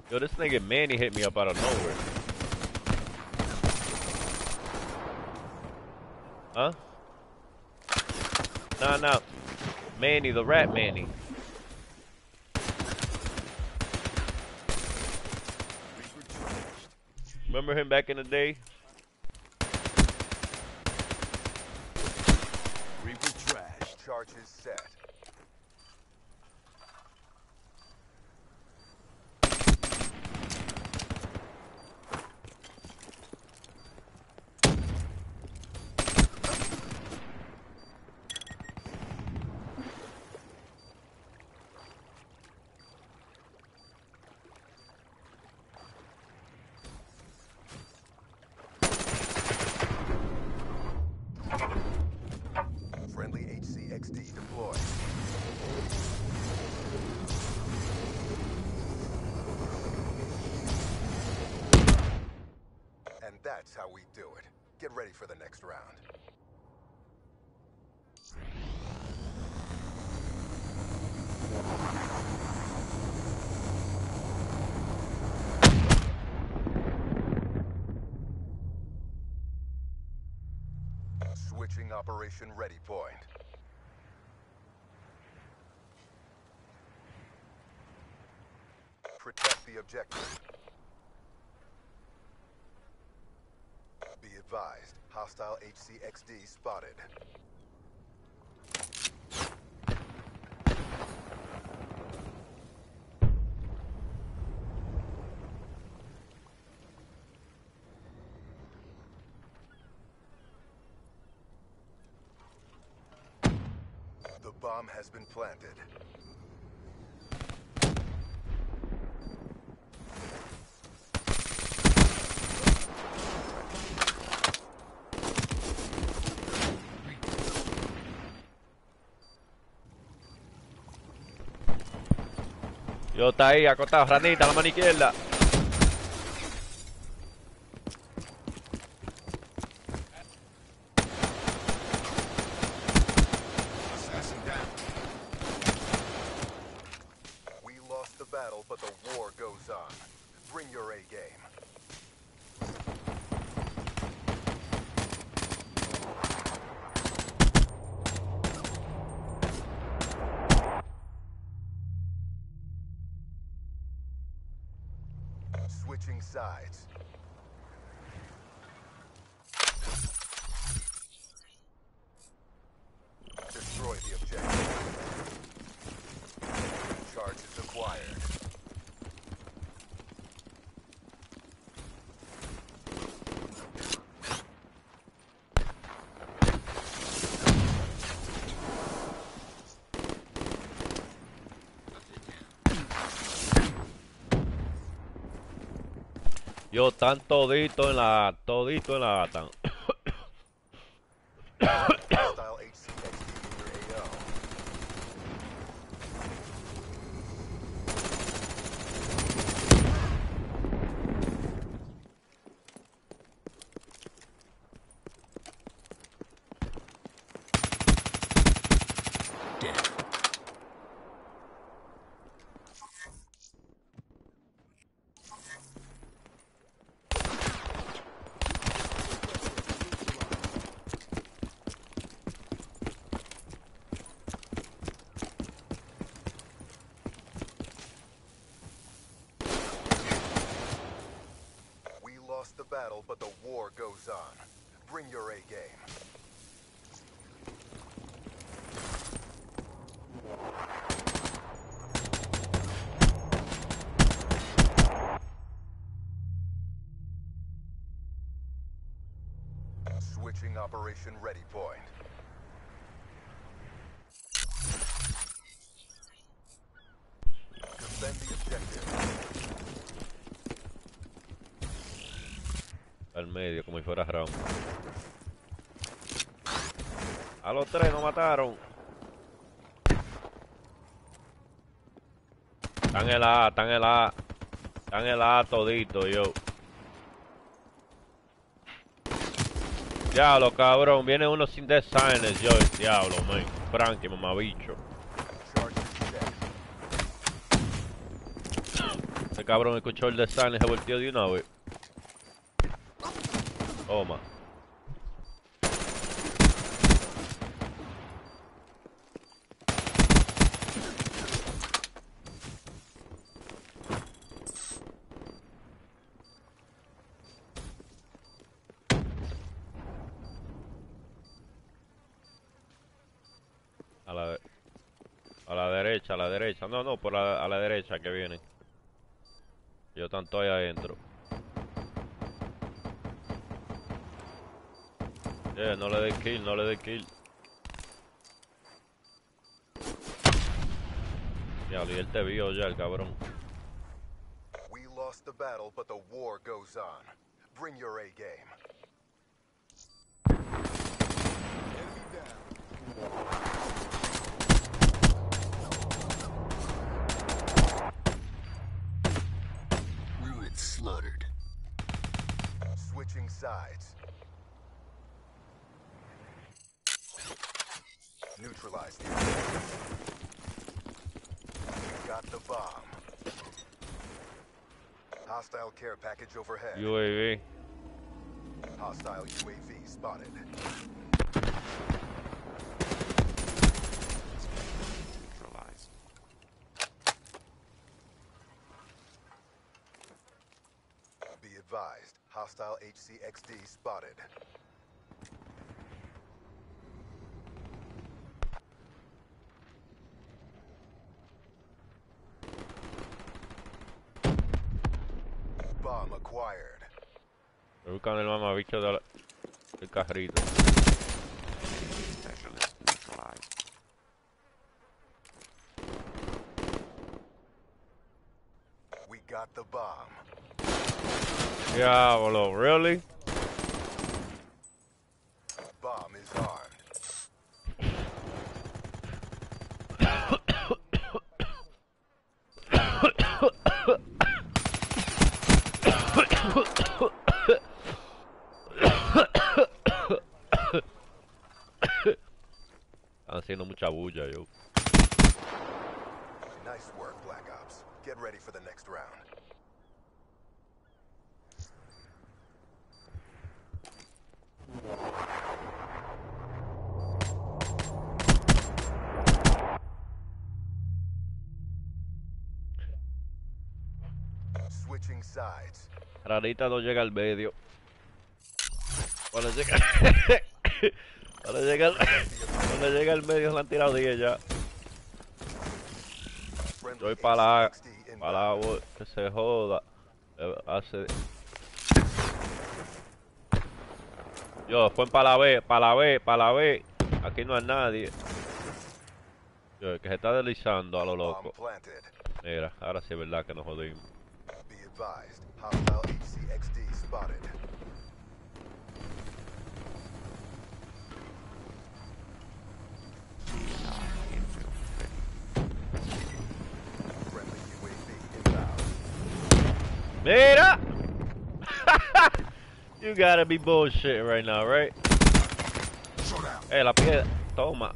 Yo, this nigga Manny hit me up out of nowhere. Huh? Nah, nah. Manny, the rat Manny. Remember him back in the day? Reaper trashed. Charges set. Friendly HCXD deployed. And that's how we do it. Get ready for the next round. Switching operation ready point. Protect the objective. Be advised, hostile HCXD spotted. The bomb has been planted. Yo, está ahí, acostado, ranita, la mano izquierda. Yo, están todito en la, todito en la tan. Hostile HCXD in your AO. Dead. war goes on. Bring your A game. Switching operation ready point. Defend the objective. Al medio, como si fuera round. A los tres nos mataron. Están en el A, están en el A. Están en el A todito, yo. Diablo, cabrón. Viene uno sin designers, yo. Diablo, man. Frankie, mamabicho. Ese cabrón escuchó el design y se volteó de una vez. Toma. A la, de- a la derecha, a la derecha. No, no, por la, a la derecha que vienen. Yo tanto ahí adentro. Eh, no le dé kill, no le dé kill. Diablo, y él te vio ya, el cabrón. We lost the battle, but the war goes on. Bring your A game. Hostile care package overhead. UAV. Hostile UAV spotted. Neutralized. Be advised. Hostile HCXD spotted. Buscando el mamabicho de del carrito. The bomb. Diablo, really? Bomb is armed. Están haciendo mucha bulla, yo. Nice work, Black Ops. Get ready for the next round. Switching sides. No llega al medio. Cuando llega... Cuando llega al... Cuando llega al medio se la han tirado 10 ya. Voy para la... Para la... Que se joda. Hace... Yo, fue para la B, para la B, para la B. Aquí no hay nadie. Yo, el que se está deslizando a lo loco. Mira, ahora sí es verdad que nos jodimos. You gotta be bullshitting right now, right? Eh, la piedra. Toma.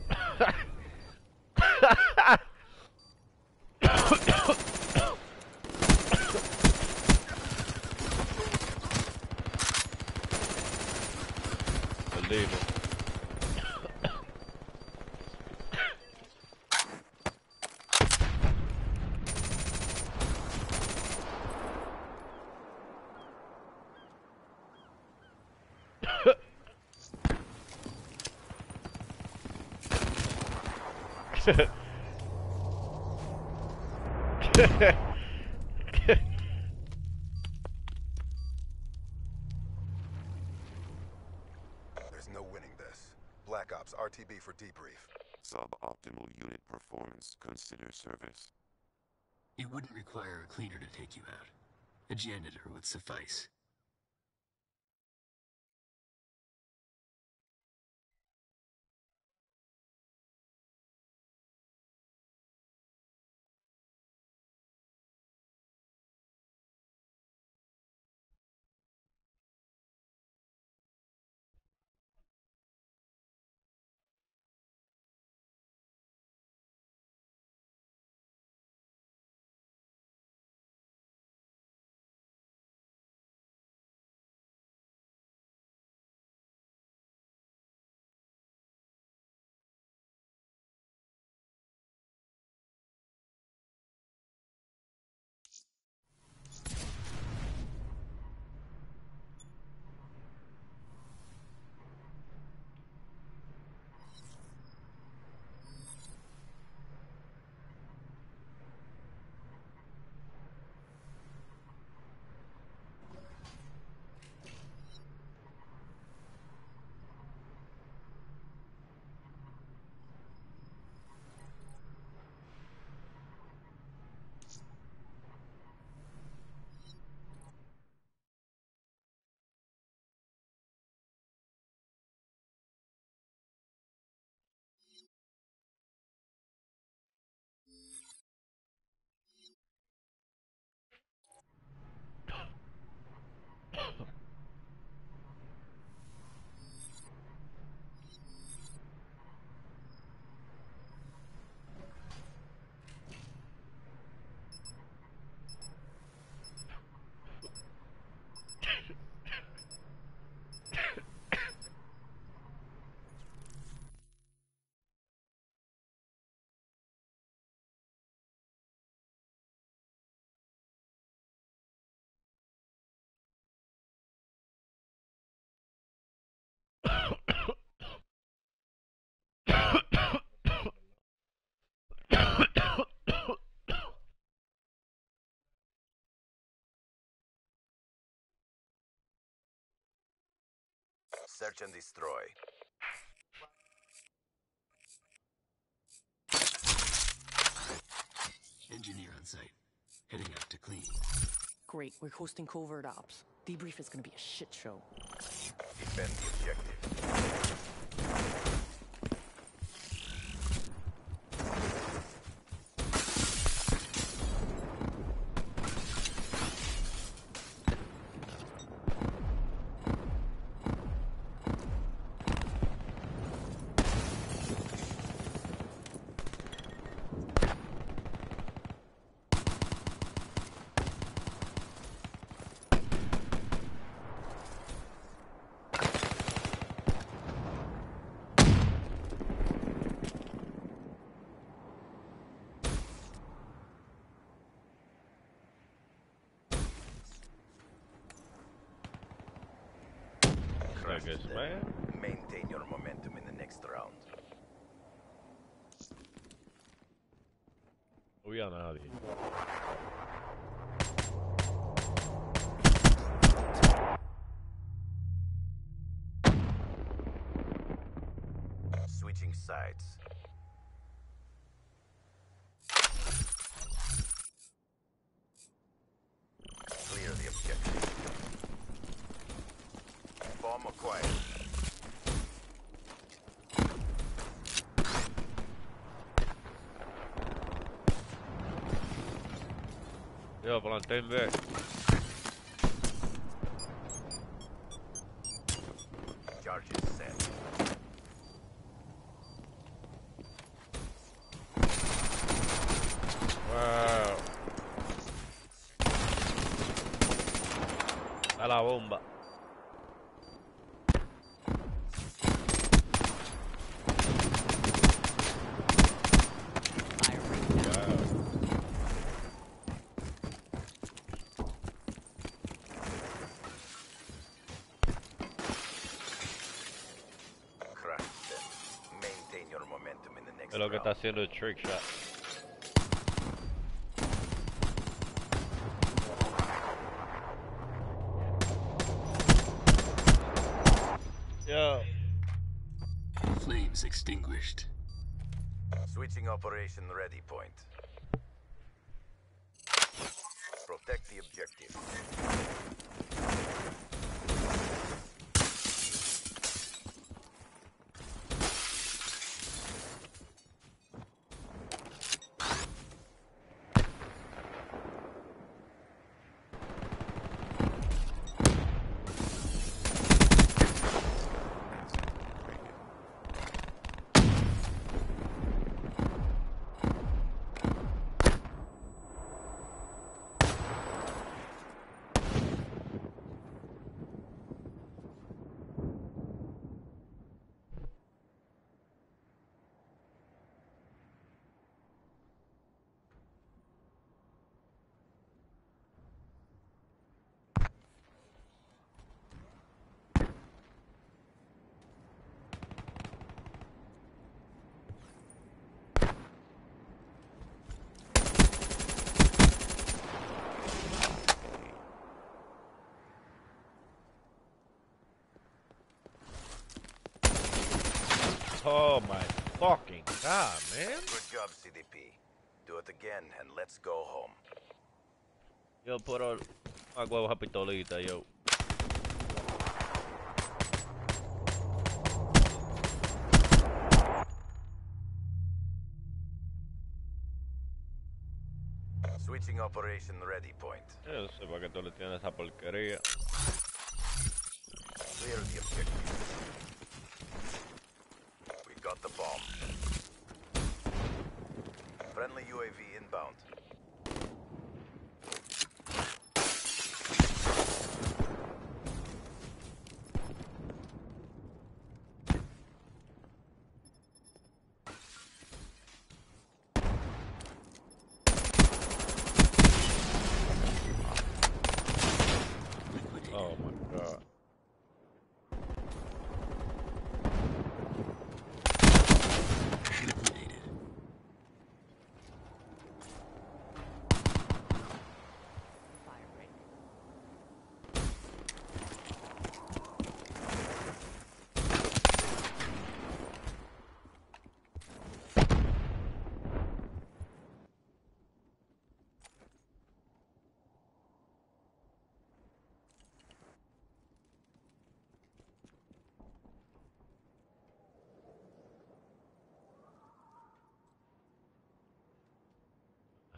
Perdimos. There's no winning this. Black Ops, RTB for debrief. Suboptimal unit performance. Consider service. It wouldn't require a cleaner to take you out. A janitor would suffice. Search and destroy. Engineer on site. Heading out to clean. Great, we're hosting covert ops. Debrief is gonna be a shit show. Defend the objective. guess, man. Maintain your momentum in the next round. We are not out of here. on McQuaid. Joo, palaan tein vei. that's the end of a trick shot. God, man. Good job, CDP. Do it again and let's go home. Yo, pero más huevos a yo. Switching operation ready point. Yo sé para qué tú le tienes esa porquería. Clear the objective. We got the bomb. Friendly UAV inbound. Liquidated. Oh my god. Liquidated. Fire rate.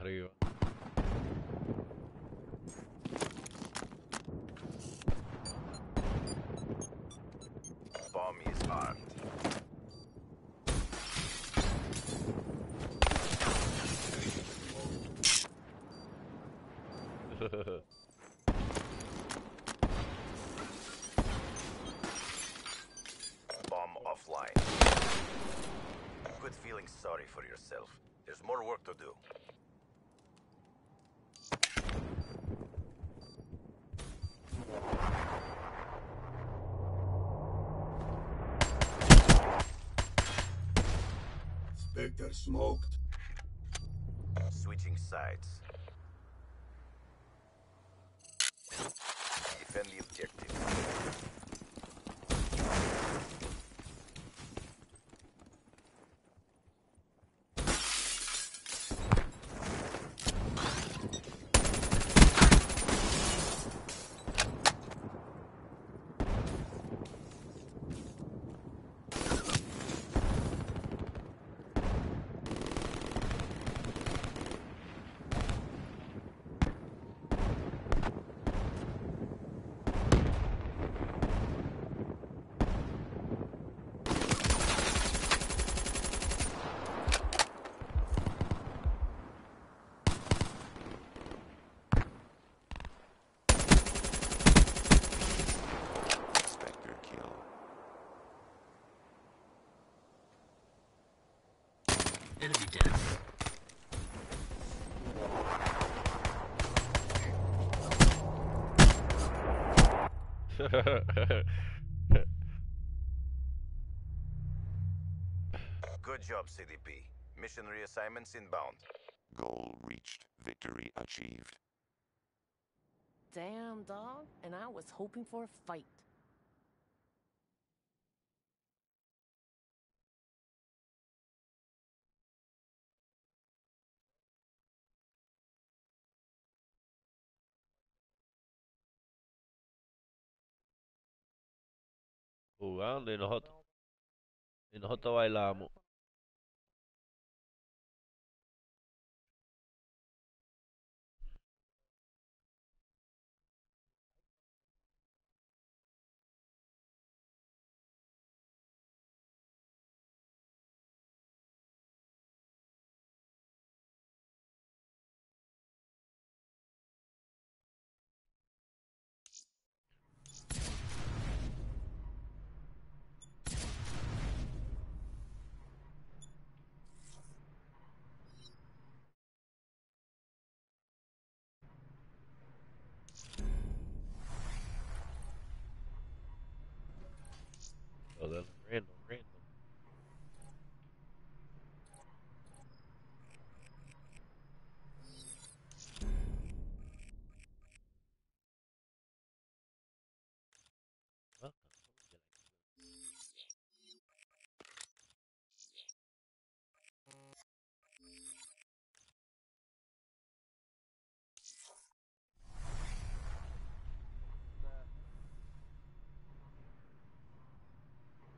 Arriba. Bomb is armed. Bomb offline. Quit feeling sorry for yourself. There's more work to do. Smoked. Switching sides. Defend the objective. Spectre kill. Enemy down. Good Good job, CDP. Mission reassignments inbound. Goal reached. Victory achieved. Damn, dog. And I was hoping for a fight. Jugando y nosotros. Y nosotros bailamos.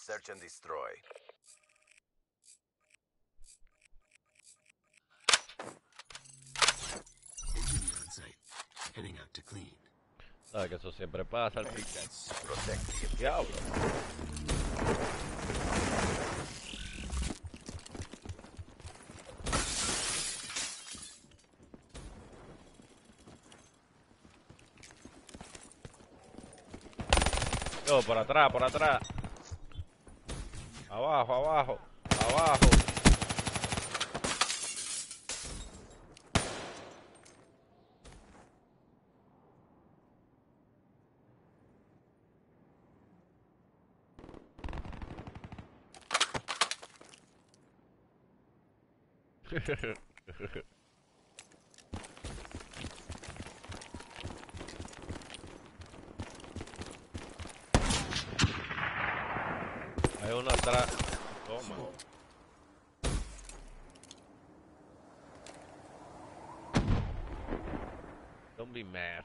Search and destroy. Heading out to clean. Sabes que eso siempre pasa al picar. Protect Diablo. Yo, por atrás, por atrás. Abajo, abajo, abajo. atrás. Toma. Don't be mad,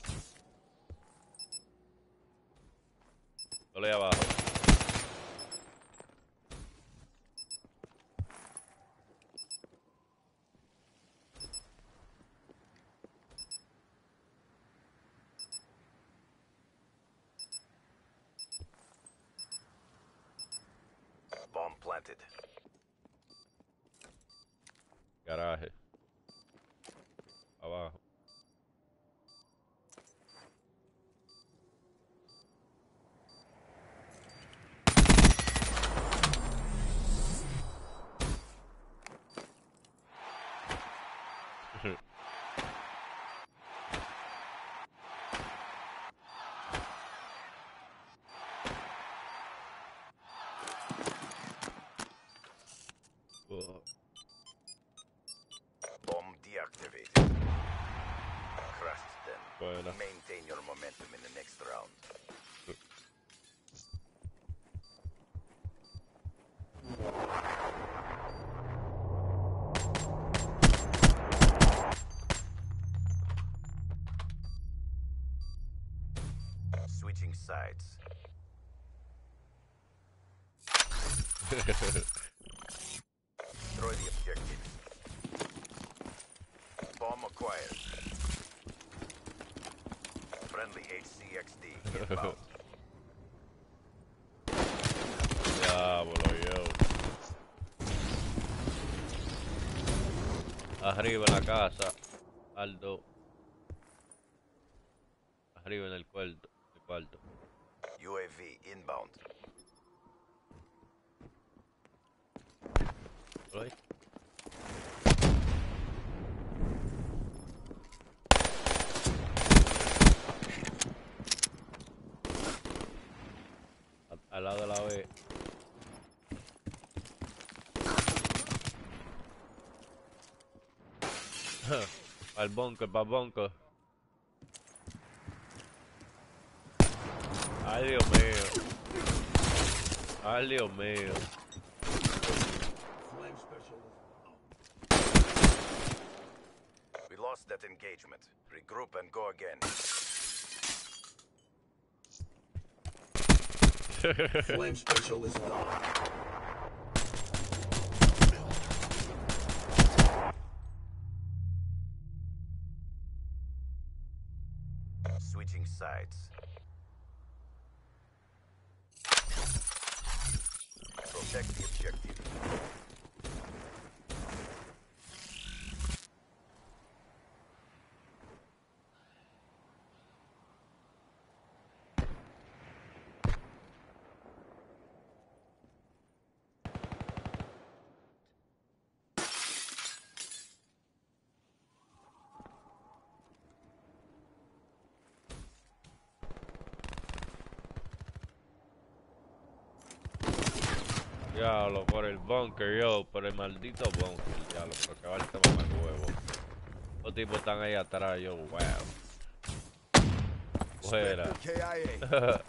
Destroy the objective. Bomb acquired. Friendly HCXD inbound. Diablo, yo. Arriba la casa, Aldo. Al bunker, pa' bunker. Ay, Dios mío. Ay, Dios mío. We lost that engagement. Regroup and go again. Flame specialist gone. Diablo, por el bunker, yo, por el maldito bunker, diablo, por acabar este mamá huevo. Los tipos están ahí atrás, yo, wow. Fuera. KIA.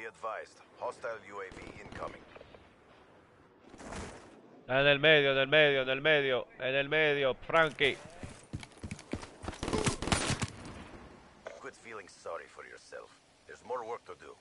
Be advised, hostile UAV incoming. En el medio, en el medio, en el medio, Frankie. Quit feeling sorry for yourself. There's more work to do.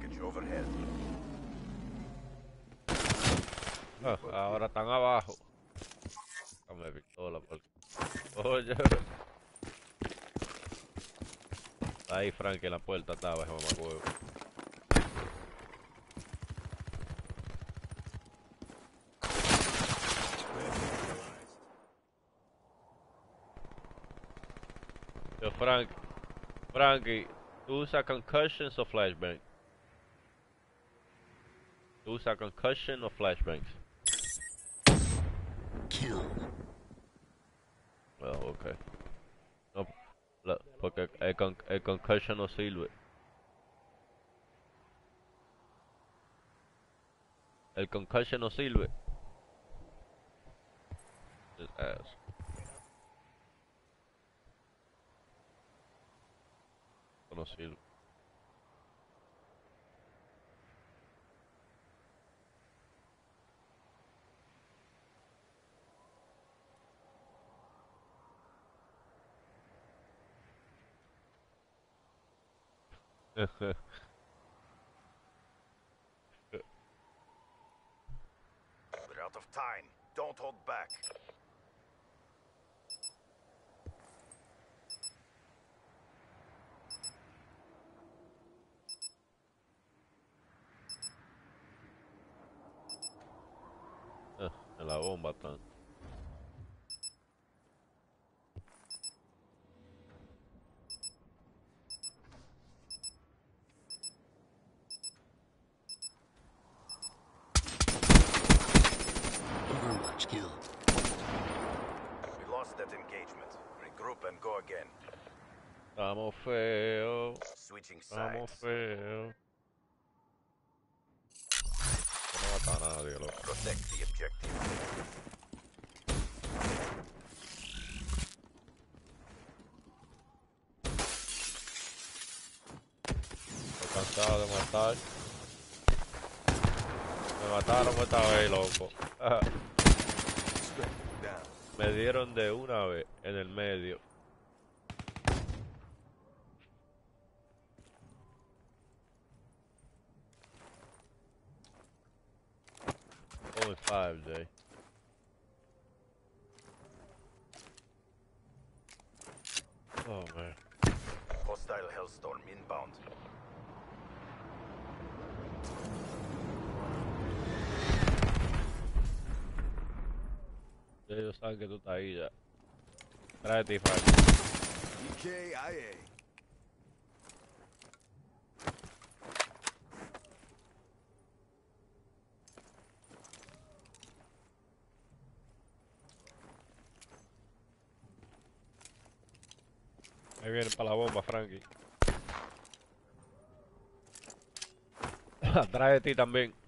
Package overhead. Ah, ahora están abajo. Dame pistola, porque... Oye. Ahí, Frankie, en la puerta estaba ese mamá huevo. Yo, Frank, Frankie, ¿tú usas concussions o flashbang? ¿Tú usas concussion or flashbangs? Kill. Well, okay. No, la- porque el, con, el concussion no sirve. El concussion no sirve. We're out of time. Don't hold back. Heh, la bomba plan. Me mataron esta vez, loco. Me dieron de una vez en el medio. Only five, Jay. Oh man. Hostile Hellstorm inbound. Ya ellos saben que tú estás ahí ya. Frank. EKIA. Ahí vienen para la bomba, Frankie. Atrás de ti también.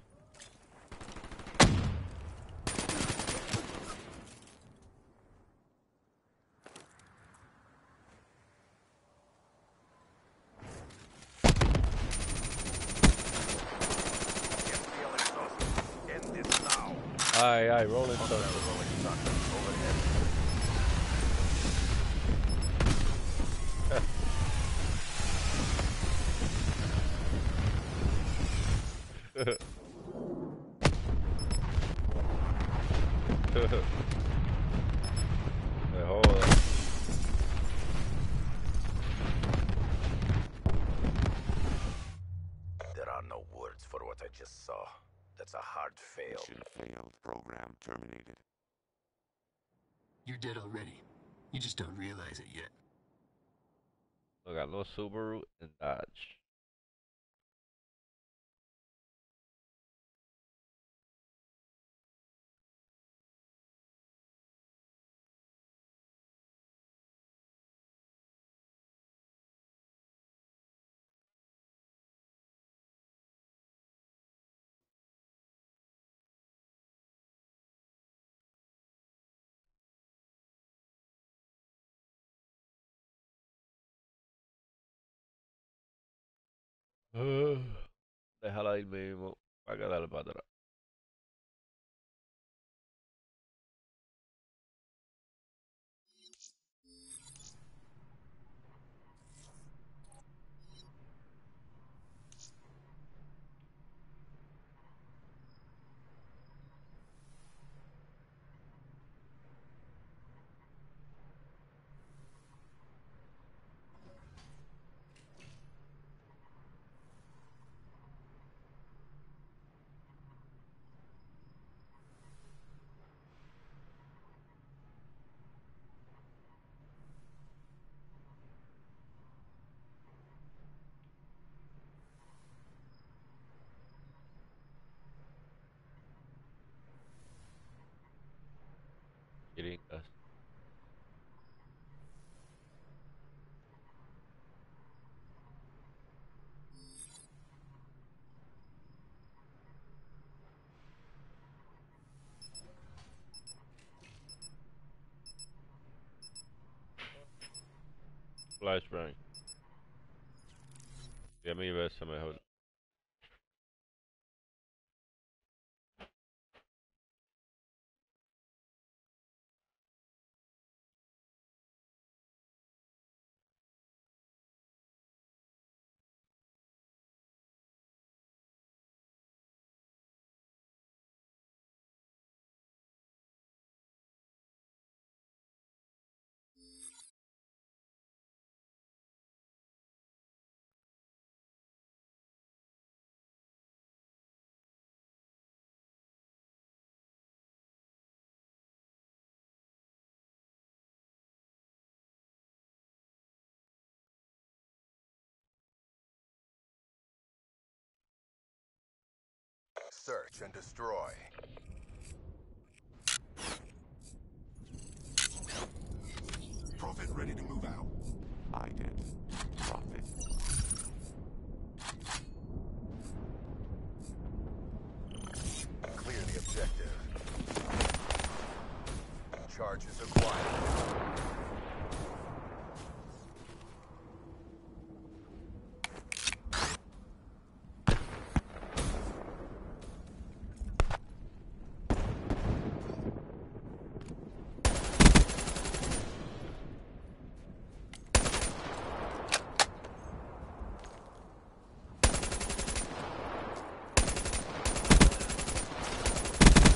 thought that was Subaru and Dodge. Déjala ir mismo. Va a quedar para atrás. flashbang. Yeah, me verse somehow. Search and destroy. Prophet ready to move out. I did. Prophet. Clear the objective. Charges acquired.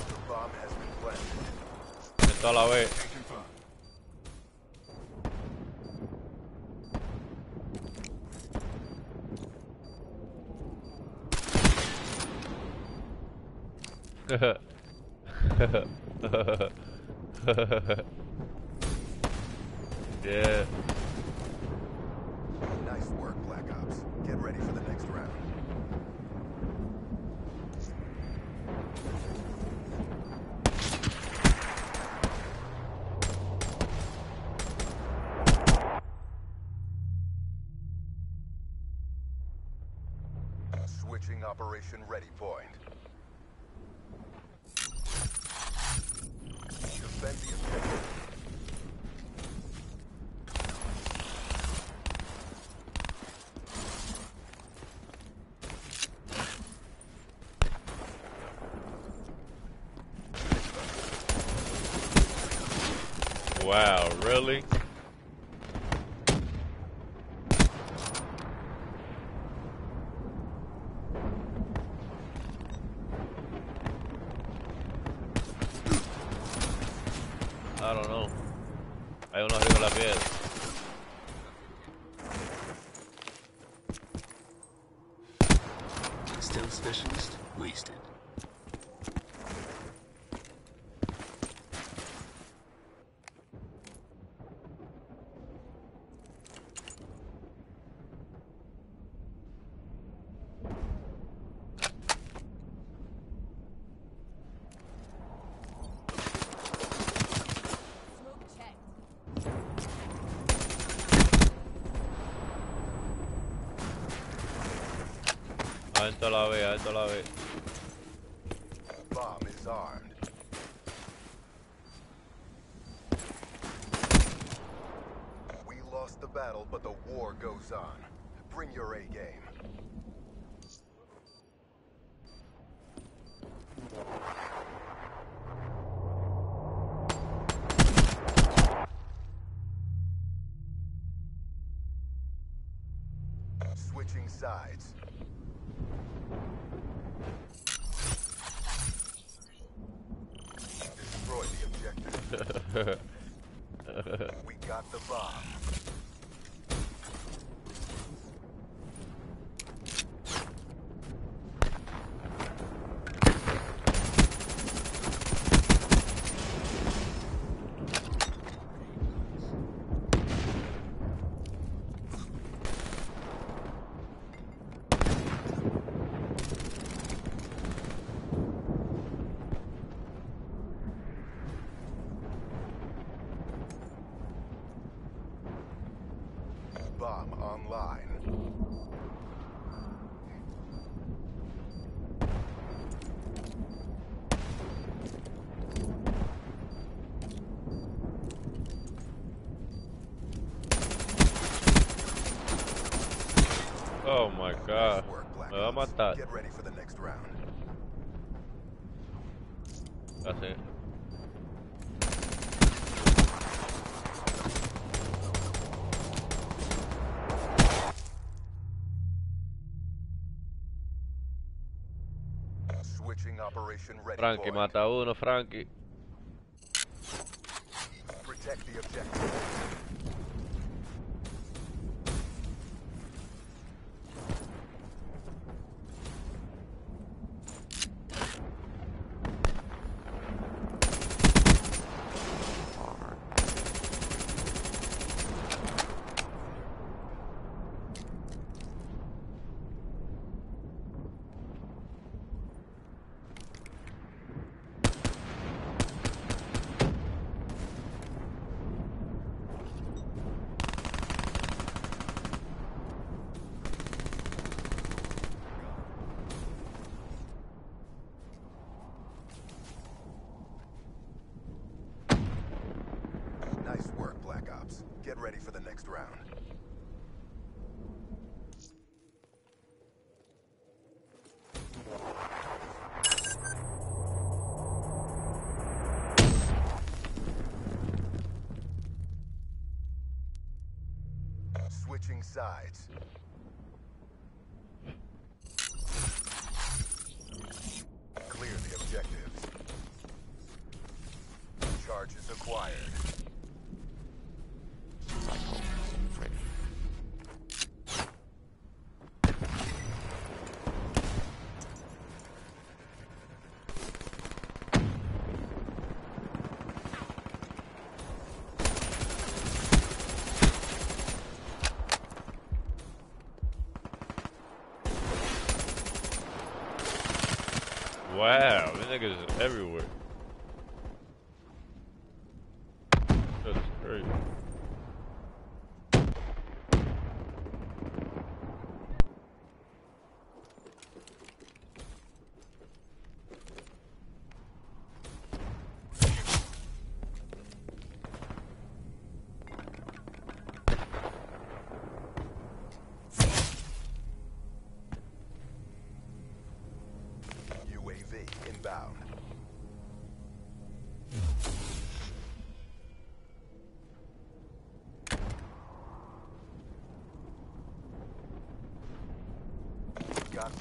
The bomb has been planted. Esto a la vez. Confirmed. yeah. Nice work, Black Ops. Get ready for the next round. Switching operation ready point. Defend the objective. Wow, really? I don't know. Hay uno arriba de la piedra. Stealth specialist wasted. Adentro la ve, adentro la ve. Bomb is armed. We lost the battle, but the war goes on. We got the bomb. Frankie mata uno, Frankie.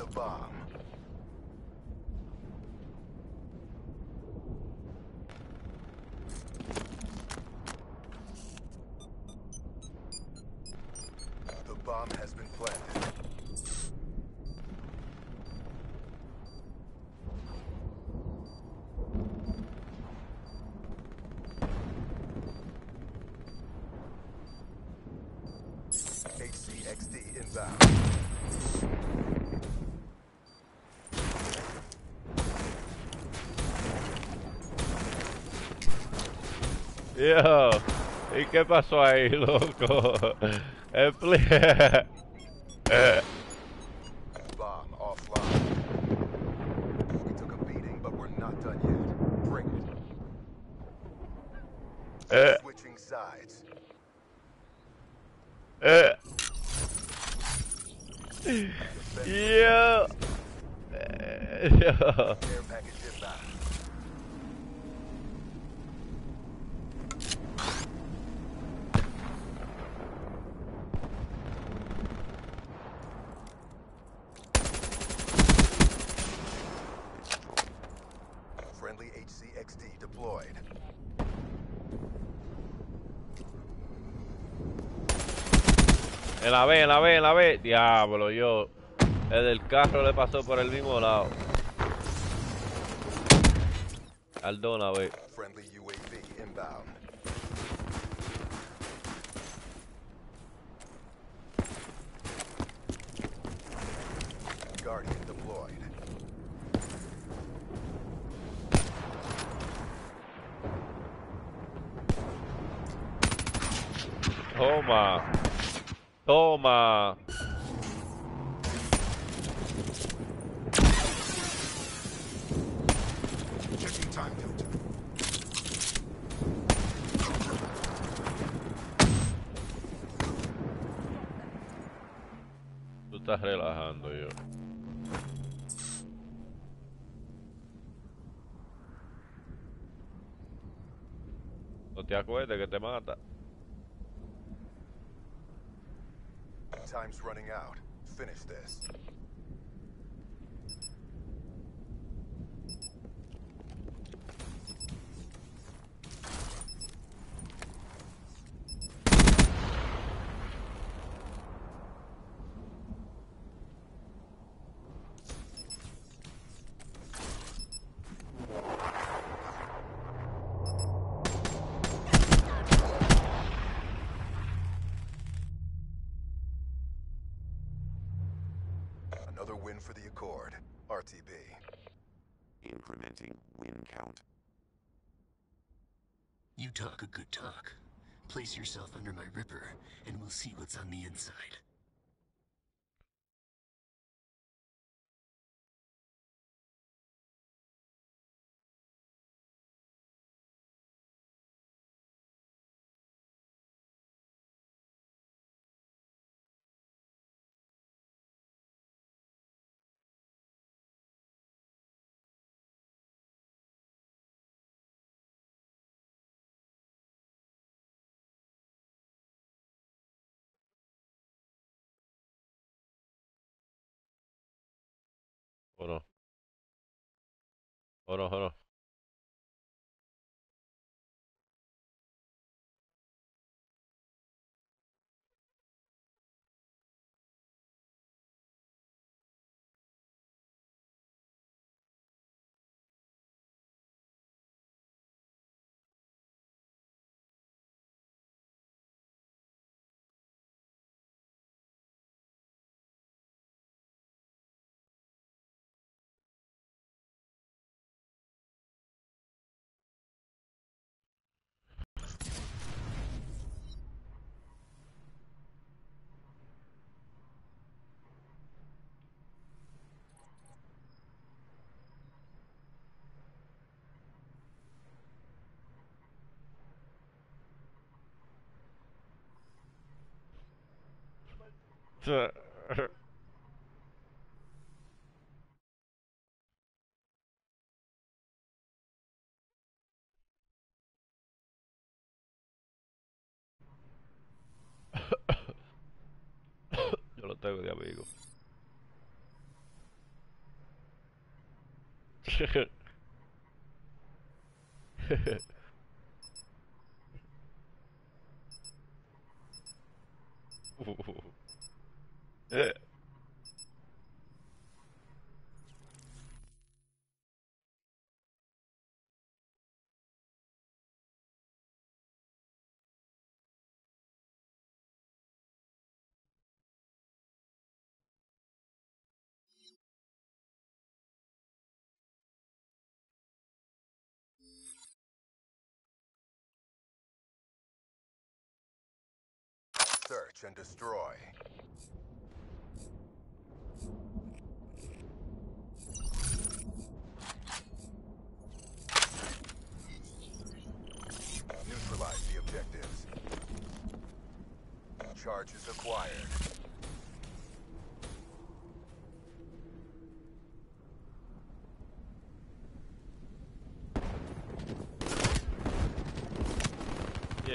The bomb. The bomb has been planted. HCXD inbound. ¿Y qué pasó ahí, loco? Expli- Diablo, yo. El del carro le pasó por el mismo lado. Aldona, B. Time's running out. Finish this. Talk a good talk. Place yourself under my ripper, and we'll see what's on the inside. Hold on, hold on. No? Yo lo tengo de amigo. Search and destroy. Neutralize the objectives. Charges acquired.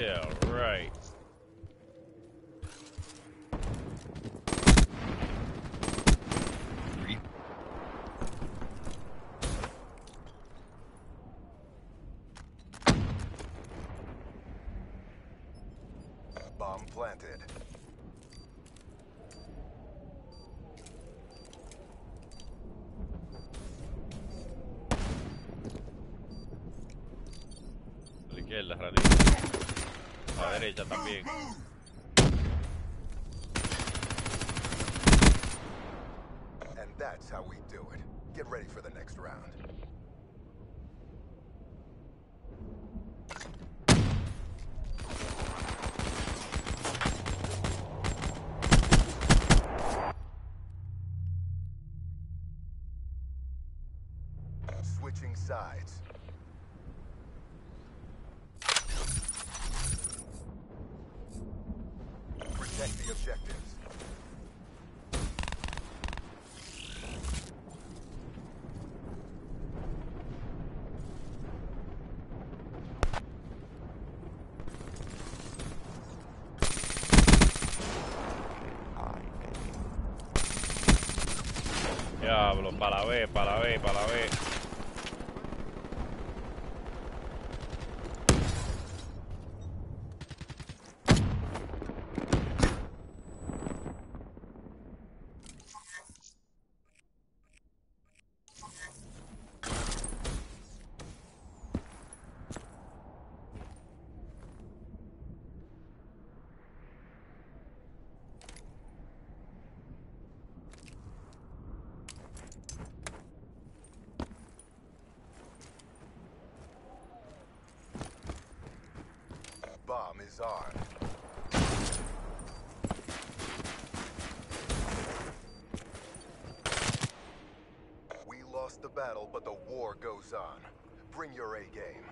yeah, right. Three. Bomb planted. A la izquierda, ranito. A la derecha también. And that's how we do it. Get ready for the next round. Diablo, para B, para B, para B. on. Bring your A game.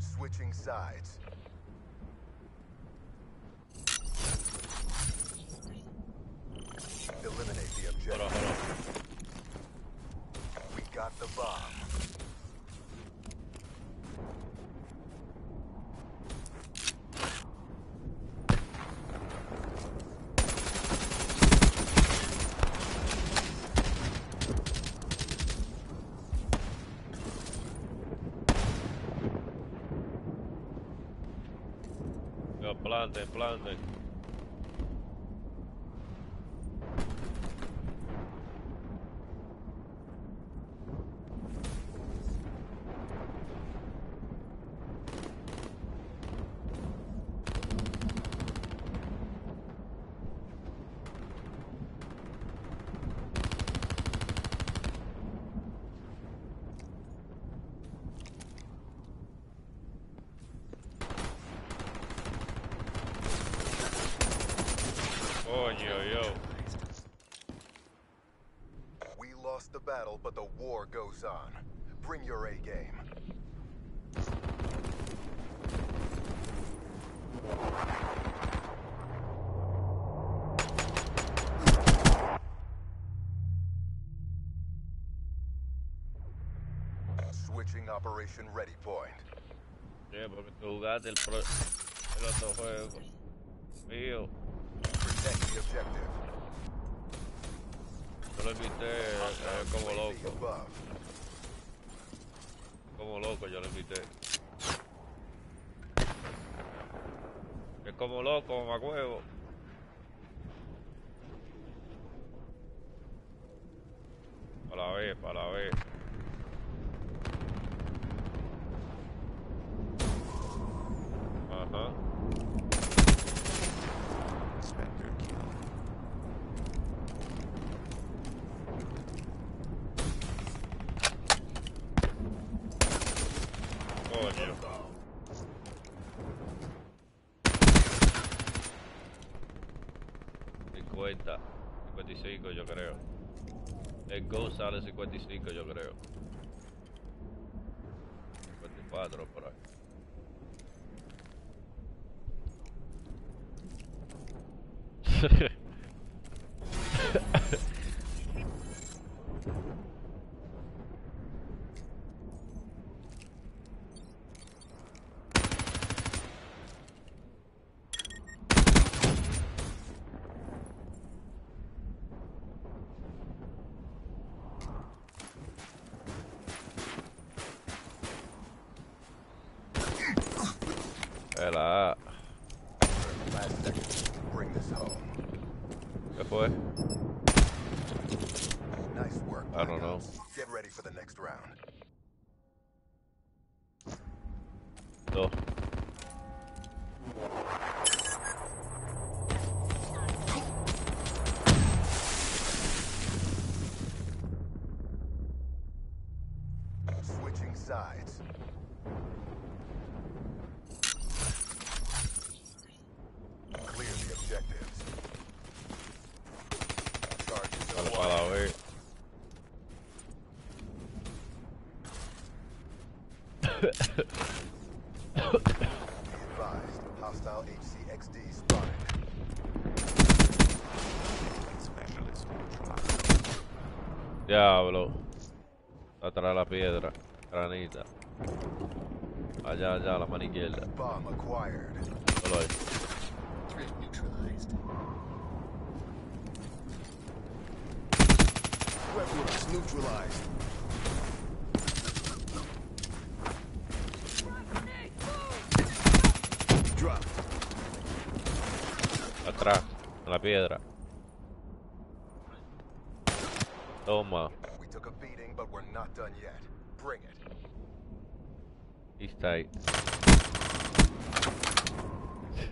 Switching sides. Blondek, blondek. Goes on. Bring your A game. Switching operation ready point. Sí, porque tú jugaste el, pro, el otro juego. Mío. Protect the objective. Yo lo invité eh, como loco. Como loco yo lo invité. Es como loco, me 25 yo sides. Clear the objectives. Hostile HCXD spotted. Diablo. Atrás la piedra. Granita. Allá, allá, la mano izquierda. Solo ahí. Neutralized. Drop. Atrás, en la piedra. Toma. He's tight.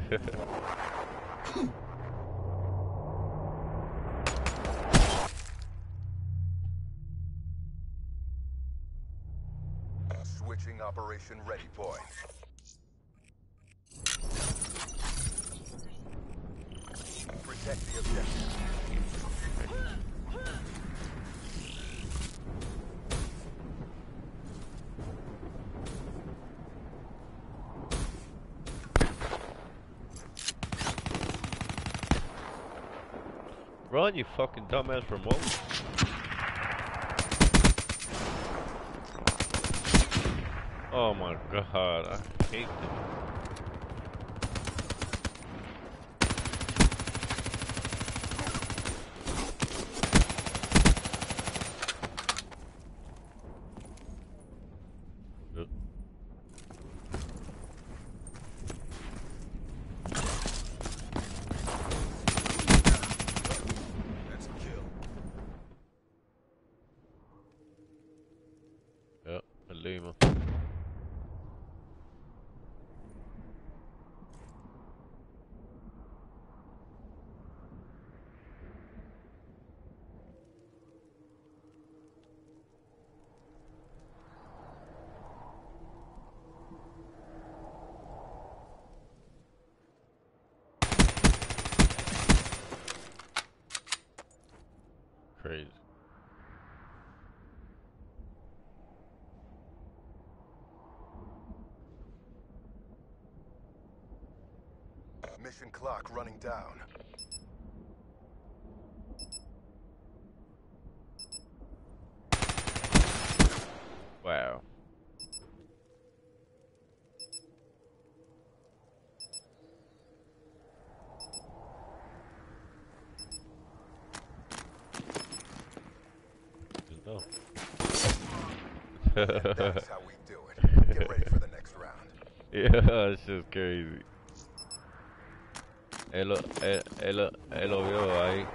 Switching operation ready point. on, you fucking dumbass remote. Oh my god, I hate them. Mission clock running down. Wow. That's how we do it. Get ready for the next round. yeah, it's just crazy. Él, él, él, él lo vio ahí.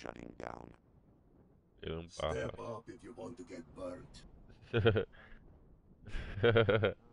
Shutting down. Step up if you want to get burnt.